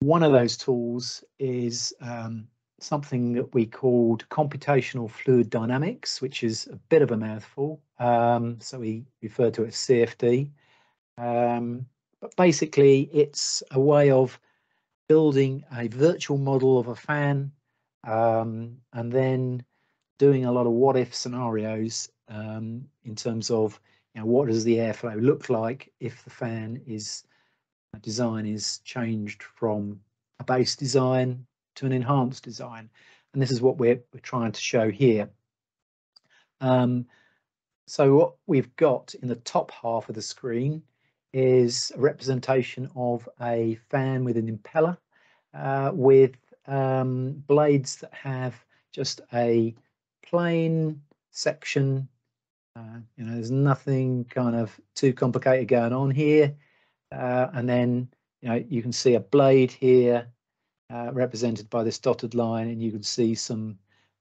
one of those tools is um, something that we called computational fluid dynamics, which is a bit of a mouthful. Um, so we refer to it as CFD. Um, but basically, it's a way of building a virtual model of a fan um, and then doing a lot of what if scenarios um, in terms of you know, what does the airflow look like if the fan is uh, design is changed from a base design to an enhanced design. And this is what we're, we're trying to show here. Um, so what we've got in the top half of the screen is a representation of a fan with an impeller uh, with um, blades that have just a plain section. Uh, you know, there's nothing kind of too complicated going on here. Uh, and then, you know, you can see a blade here uh, represented by this dotted line, and you can see some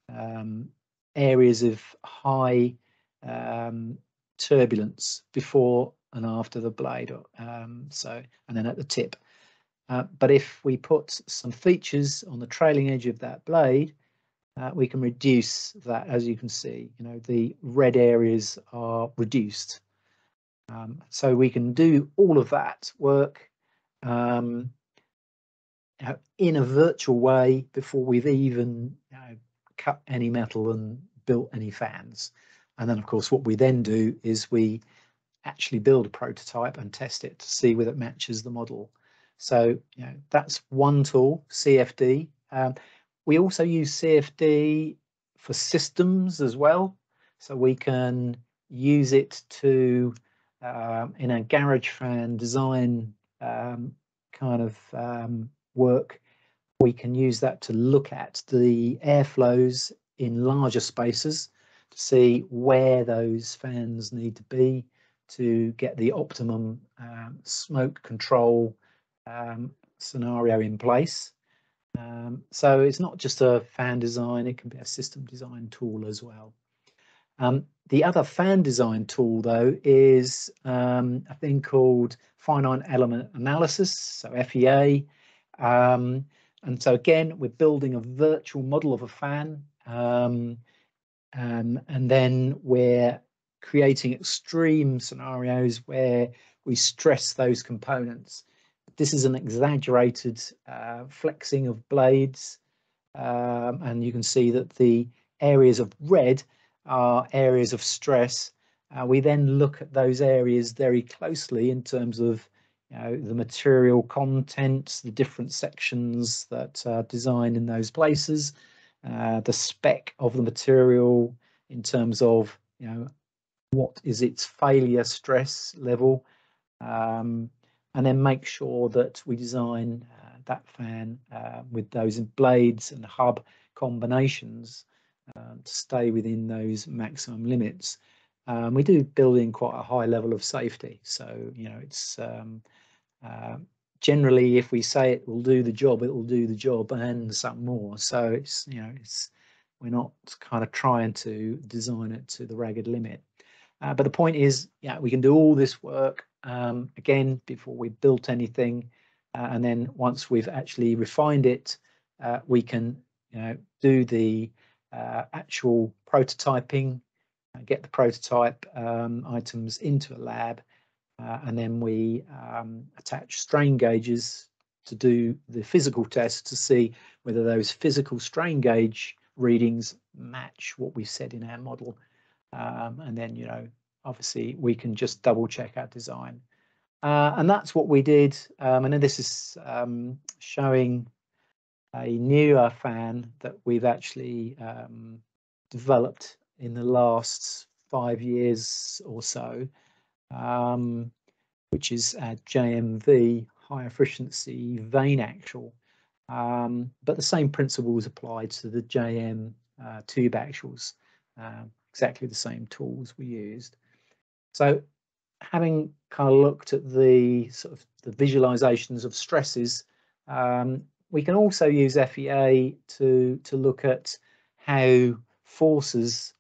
um, areas of high um, turbulence before and after the blade. Um, so, and then at the tip. Uh, but if we put some features on the trailing edge of that blade, uh, we can reduce that, as you can see, you know, the red areas are reduced. Um, so we can do all of that work um, in a virtual way before we've even you know, cut any metal and built any fans. And then, of course, what we then do is we actually build a prototype and test it to see whether it matches the model. So you know that's one tool, CFD. Um, we also use CFD for systems as well. So we can use it to, um, in a garage fan design um, kind of um, work, we can use that to look at the airflows in larger spaces to see where those fans need to be to get the optimum um, smoke control um, scenario in place. Um, so it's not just a fan design, it can be a system design tool as well. Um, the other fan design tool though is um, a thing called finite element analysis, so FEA. Um, and so again, we're building a virtual model of a fan and then we're creating extreme scenarios where we stress those components. This is an exaggerated uh, flexing of blades. Um, and you can see that the areas of red are areas of stress, uh, we then look at those areas very closely in terms of you know, the material content, the different sections that are designed in those places, uh, the spec of the material in terms of you know what is its failure stress level, um, and then make sure that we design uh, that fan uh, with those blades and hub combinations um, to stay within those maximum limits. Um, we do build in quite a high level of safety, so you know it's um, uh, generally if we say it will do the job, it will do the job and some more. So it's you know it's we're not kind of trying to design it to the ragged limit. Uh, but the point is, yeah, we can do all this work um, again before we've built anything, uh, and then once we've actually refined it, uh, we can you know do the uh, actual prototyping, uh, get the prototype um, items into a lab, uh, and then we um, attach strain gauges to do the physical test to see whether those physical strain gauge readings match what we said in our model. Um, and then, you know, obviously we can just double check our design. Uh, and that's what we did. Um, and then this is um, showing a newer fan that we've actually um, developed in the last five years or so, um, which is a JMV high efficiency vane axial. Um, but the same principles apply to the JM uh, tube axials, uh, exactly the same tools we used. So having kind of looked at the sort of the visualizations of stresses, um, we can also use FEA to, to look at how forces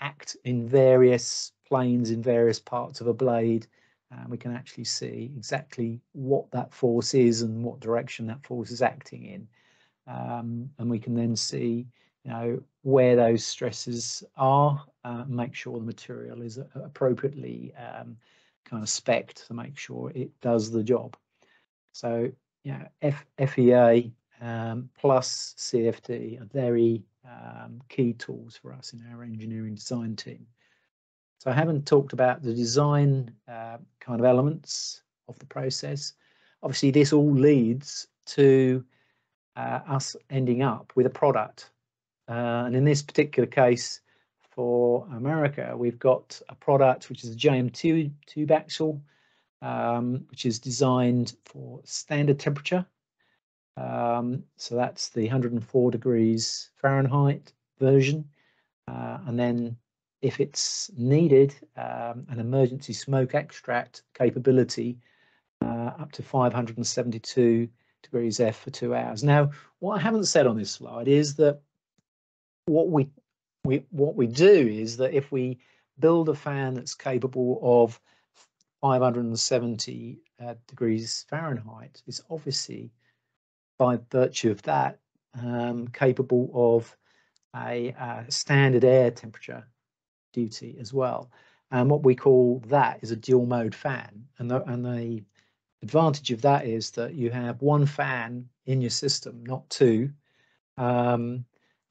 act in various planes in various parts of a blade. And we can actually see exactly what that force is and what direction that force is acting in. Um, and we can then see you know where those stresses are uh, make sure the material is appropriately um, kind of spec to make sure it does the job so yeah, F, FEA um, plus CFD are very um, key tools for us in our engineering design team. So I haven't talked about the design uh, kind of elements of the process. Obviously, this all leads to uh, us ending up with a product. Uh, and in this particular case, for America, we've got a product which is a JM2 tube axial, um, which is designed for standard temperature. Um, so that's the 104 degrees Fahrenheit version. Uh, and then if it's needed, um, an emergency smoke extract capability uh, up to 572 degrees F for two hours. Now, what I haven't said on this slide is that what we, we what we do is that if we build a fan that's capable of 570 uh, degrees Fahrenheit, it's obviously by virtue of that um, capable of a, a, standard air temperature duty as well. And what we call that is a dual mode fan. And the, and the advantage of that is that you have one fan in your system, not two. Um,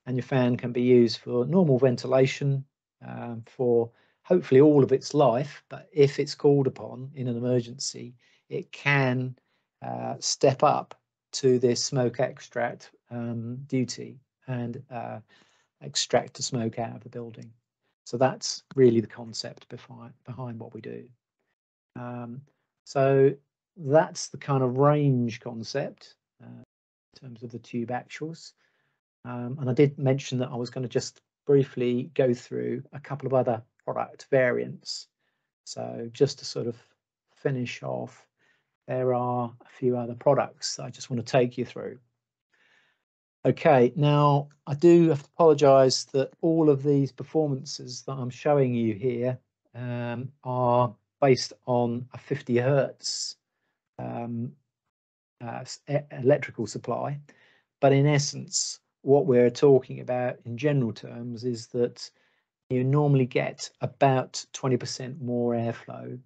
and your fan can be used for normal ventilation um, for hopefully all of its life. But if it's called upon in an emergency, it can uh, step up to this smoke extract um, duty and uh, extract the smoke out of the building. So that's really the concept behind behind what we do. Um, so that's the kind of range concept uh, in terms of the tube axials. Um, and I did mention that I was going to just briefly go through a couple of other product variants. So just to sort of finish off, there are a few other products I just want to take you through. Okay, now I do have to apologise that all of these performances that I'm showing you here um, are based on a 50 hertz um, uh, electrical supply. But in essence, what we're talking about in general terms is that you normally get about 20% more airflow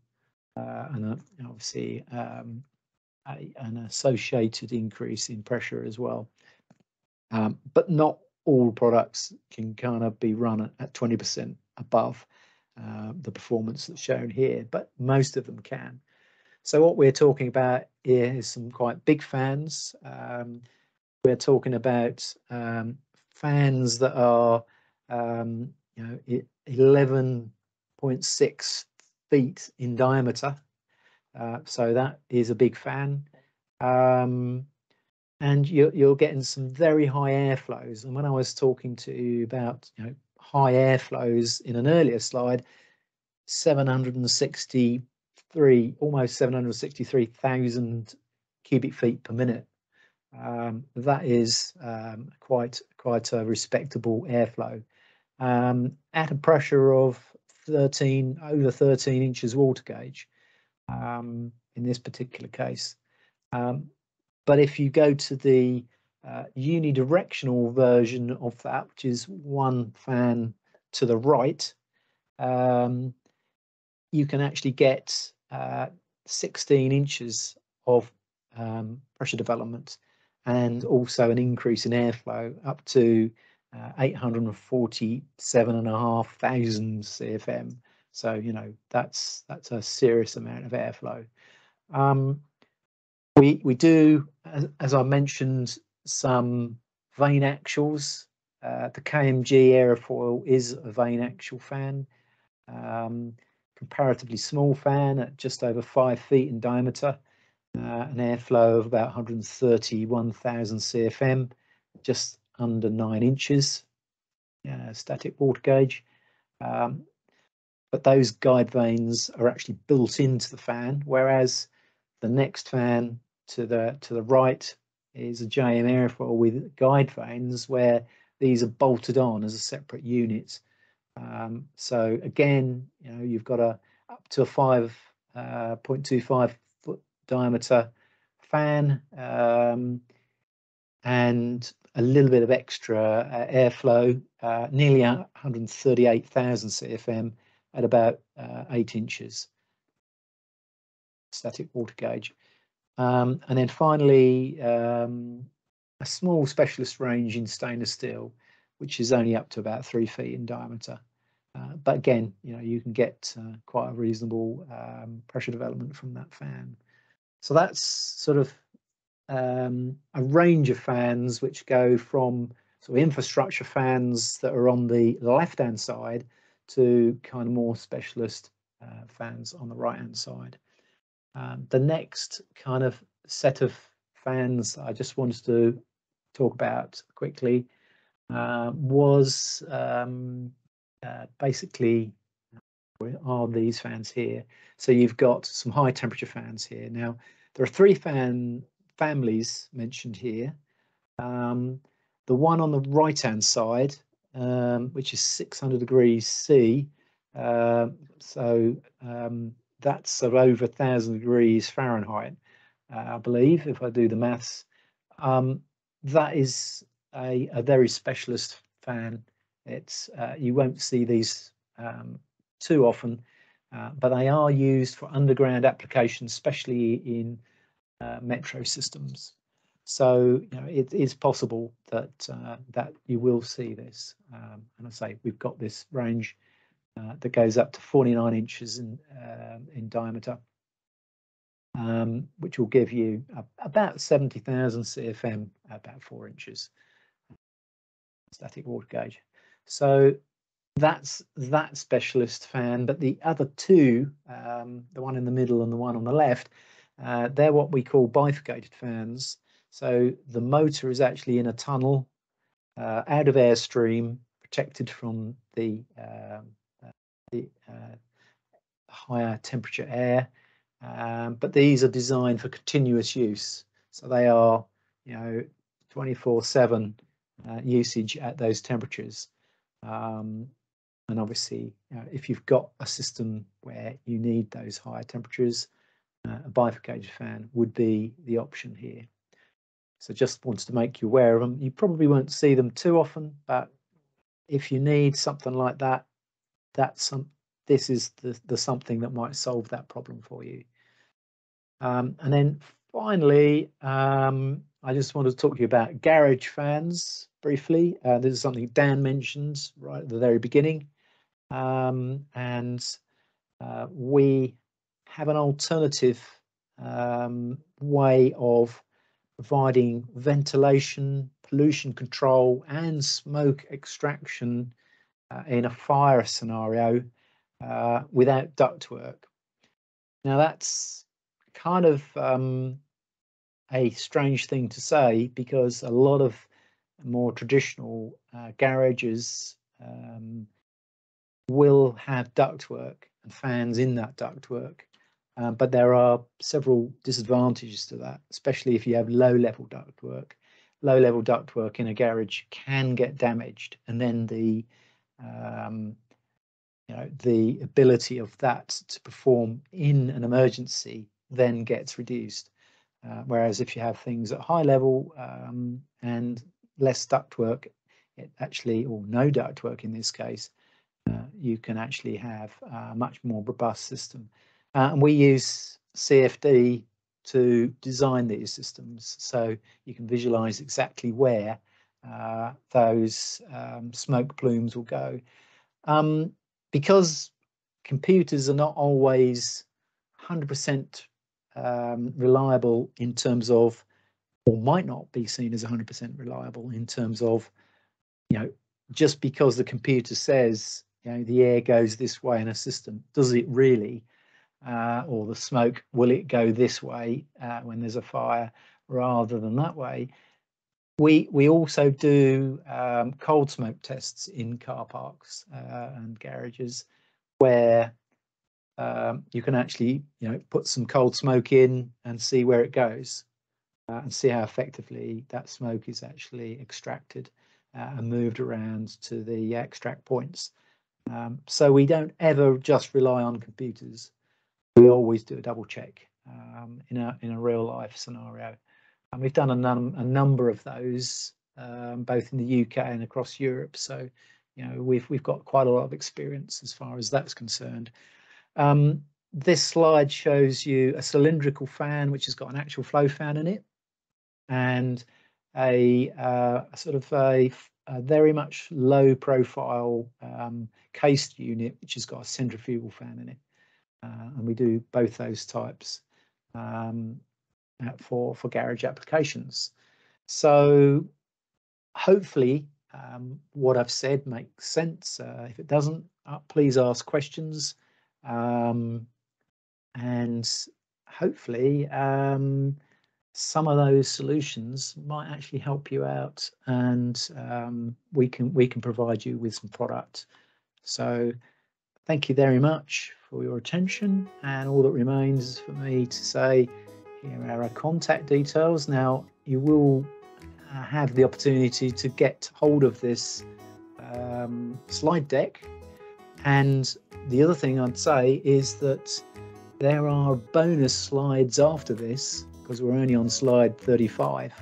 uh, and obviously um, a, an associated increase in pressure as well. Um, but not all products can kind of be run at 20% above uh, the performance that's shown here, but most of them can. So what we're talking about here is some quite big fans. Um, we're talking about um, fans that are, um, you know, 11.6 feet in diameter. Uh, so that is a big fan. Um, and you're, you're getting some very high airflows. And when I was talking to you about you know, high airflows in an earlier slide, 763, almost 763,000 cubic feet per minute. Um, that is um, quite quite a respectable airflow. Um, at a pressure of 13 over 13 inches water gauge um, in this particular case. Um, but if you go to the uh, unidirectional version of that, which is one fan to the right, um, you can actually get uh, 16 inches of pressure development and also an increase in airflow up to uh, 847,500 CFM. So, you know, that's that's a serious amount of airflow. Um, we we do, as, as I mentioned, some vane axials. Uh, the KMG aerofoil is a vane axial fan, um, comparatively small fan at just over five feet in diameter, uh, an airflow of about 131,000 CFM, just under nine inches, uh, static water gauge. Um, but those guide vanes are actually built into the fan, whereas the next fan to the to the right is a JM airfoil with guide vanes where these are bolted on as a separate unit. Um, so again, you know, you've got a up to a 5.25 uh, diameter fan um, and a little bit of extra uh, airflow, uh, nearly 138,000 CFM at about uh, eight inches static water gauge. Um, and then finally, um, a small specialist range in stainless steel, which is only up to about three feet in diameter. Uh, but again, you know, you can get uh, quite a reasonable um, pressure development from that fan. So that's sort of um, a range of fans which go from sort of infrastructure fans that are on the left-hand side to kind of more specialist uh, fans on the right-hand side. Um, the next kind of set of fans I just wanted to talk about quickly uh, was um, uh, basically are these fans here. So you've got some high temperature fans here. Now there are three fan families mentioned here. Um, the one on the right hand side, um, which is 600 degrees C, uh, so um, that's over 1,000 degrees Fahrenheit, uh, I believe, if I do the maths. Um, that is a, a, very specialist fan. It's uh, You won't see these um, too often, uh, but they are used for underground applications, especially in uh, metro systems. So you know it is possible that uh, that you will see this. Um, and I say we've got this range uh, that goes up to 49 inches in, uh, in diameter, um, which will give you about 70,000 CFM, about four inches static water gauge. So that's that specialist fan, but the other two, um, the one in the middle and the one on the left, uh, they're what we call bifurcated fans. So the motor is actually in a tunnel uh, out of airstream, protected from the um, the uh, higher temperature air. Um, but these are designed for continuous use. So they are, you know, 24 7 uh, usage at those temperatures. Um, and obviously, know, if you've got a system where you need those higher temperatures, uh, a bifurcated fan would be the option here. So just wanted to make you aware of them. You probably won't see them too often, but if you need something like that, that's some this is the, the something that might solve that problem for you. Um, and then finally, um, I just wanted to talk to you about garage fans briefly. Uh, this is something Dan mentioned right at the very beginning. Um, and uh, we have an alternative um, way of providing ventilation, pollution control, and smoke extraction uh, in a fire scenario uh, without ductwork. Now, that's kind of um, a strange thing to say because a lot of more traditional uh, garages um, will have ductwork and fans in that ductwork. Um, but there are several disadvantages to that, especially if you have low level ductwork. Low level ductwork in a garage can get damaged, and then the um, you know the ability of that to perform in an emergency then gets reduced. Uh, whereas if you have things at high level um, and less ductwork, it actually, or no ductwork in this case, you can actually have a much more robust system. Uh, and we use CFD to design these systems so you can visualize exactly where uh, those um, smoke plumes will go. Um, because computers are not always 100% um, reliable in terms of, or might not be seen as 100% reliable in terms of, you know, just because the computer says, you know, the air goes this way in a system, does it really? Uh, or the smoke, will it go this way uh, when there's a fire rather than that way? We we also do um, cold smoke tests in car parks uh, and garages where um, you can actually you know put some cold smoke in and see where it goes uh, and see how effectively that smoke is actually extracted uh, and moved around to the extract points. Um, so we don't ever just rely on computers. We always do a double check um, in a in a real life scenario, and we've done a, num a number of those um, both in the UK and across Europe. So you know we've we've got quite a lot of experience as far as that's concerned. Um, this slide shows you a cylindrical fan which has got an axial flow fan in it and a, uh, a sort of a, a, very much low profile um, cased unit which has got a centrifugal fan in it. Uh, and we do both those types um, for for garage applications. So hopefully um, what I've said makes sense. Uh, if it doesn't uh, please ask questions. Um, and hopefully um, some of those solutions might actually help you out and um, we can we can provide you with some product. So thank you very much for your attention and all that remains for me to say here are our contact details. Now you will uh, have the opportunity to get hold of this um, slide deck. And the other thing I'd say is that there are bonus slides after this because we're only on slide 35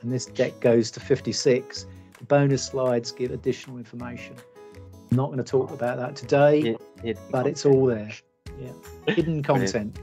and this deck goes to 56. The bonus slides give additional information. I'm not going to talk about that today, but it's all there. Yeah, hidden content.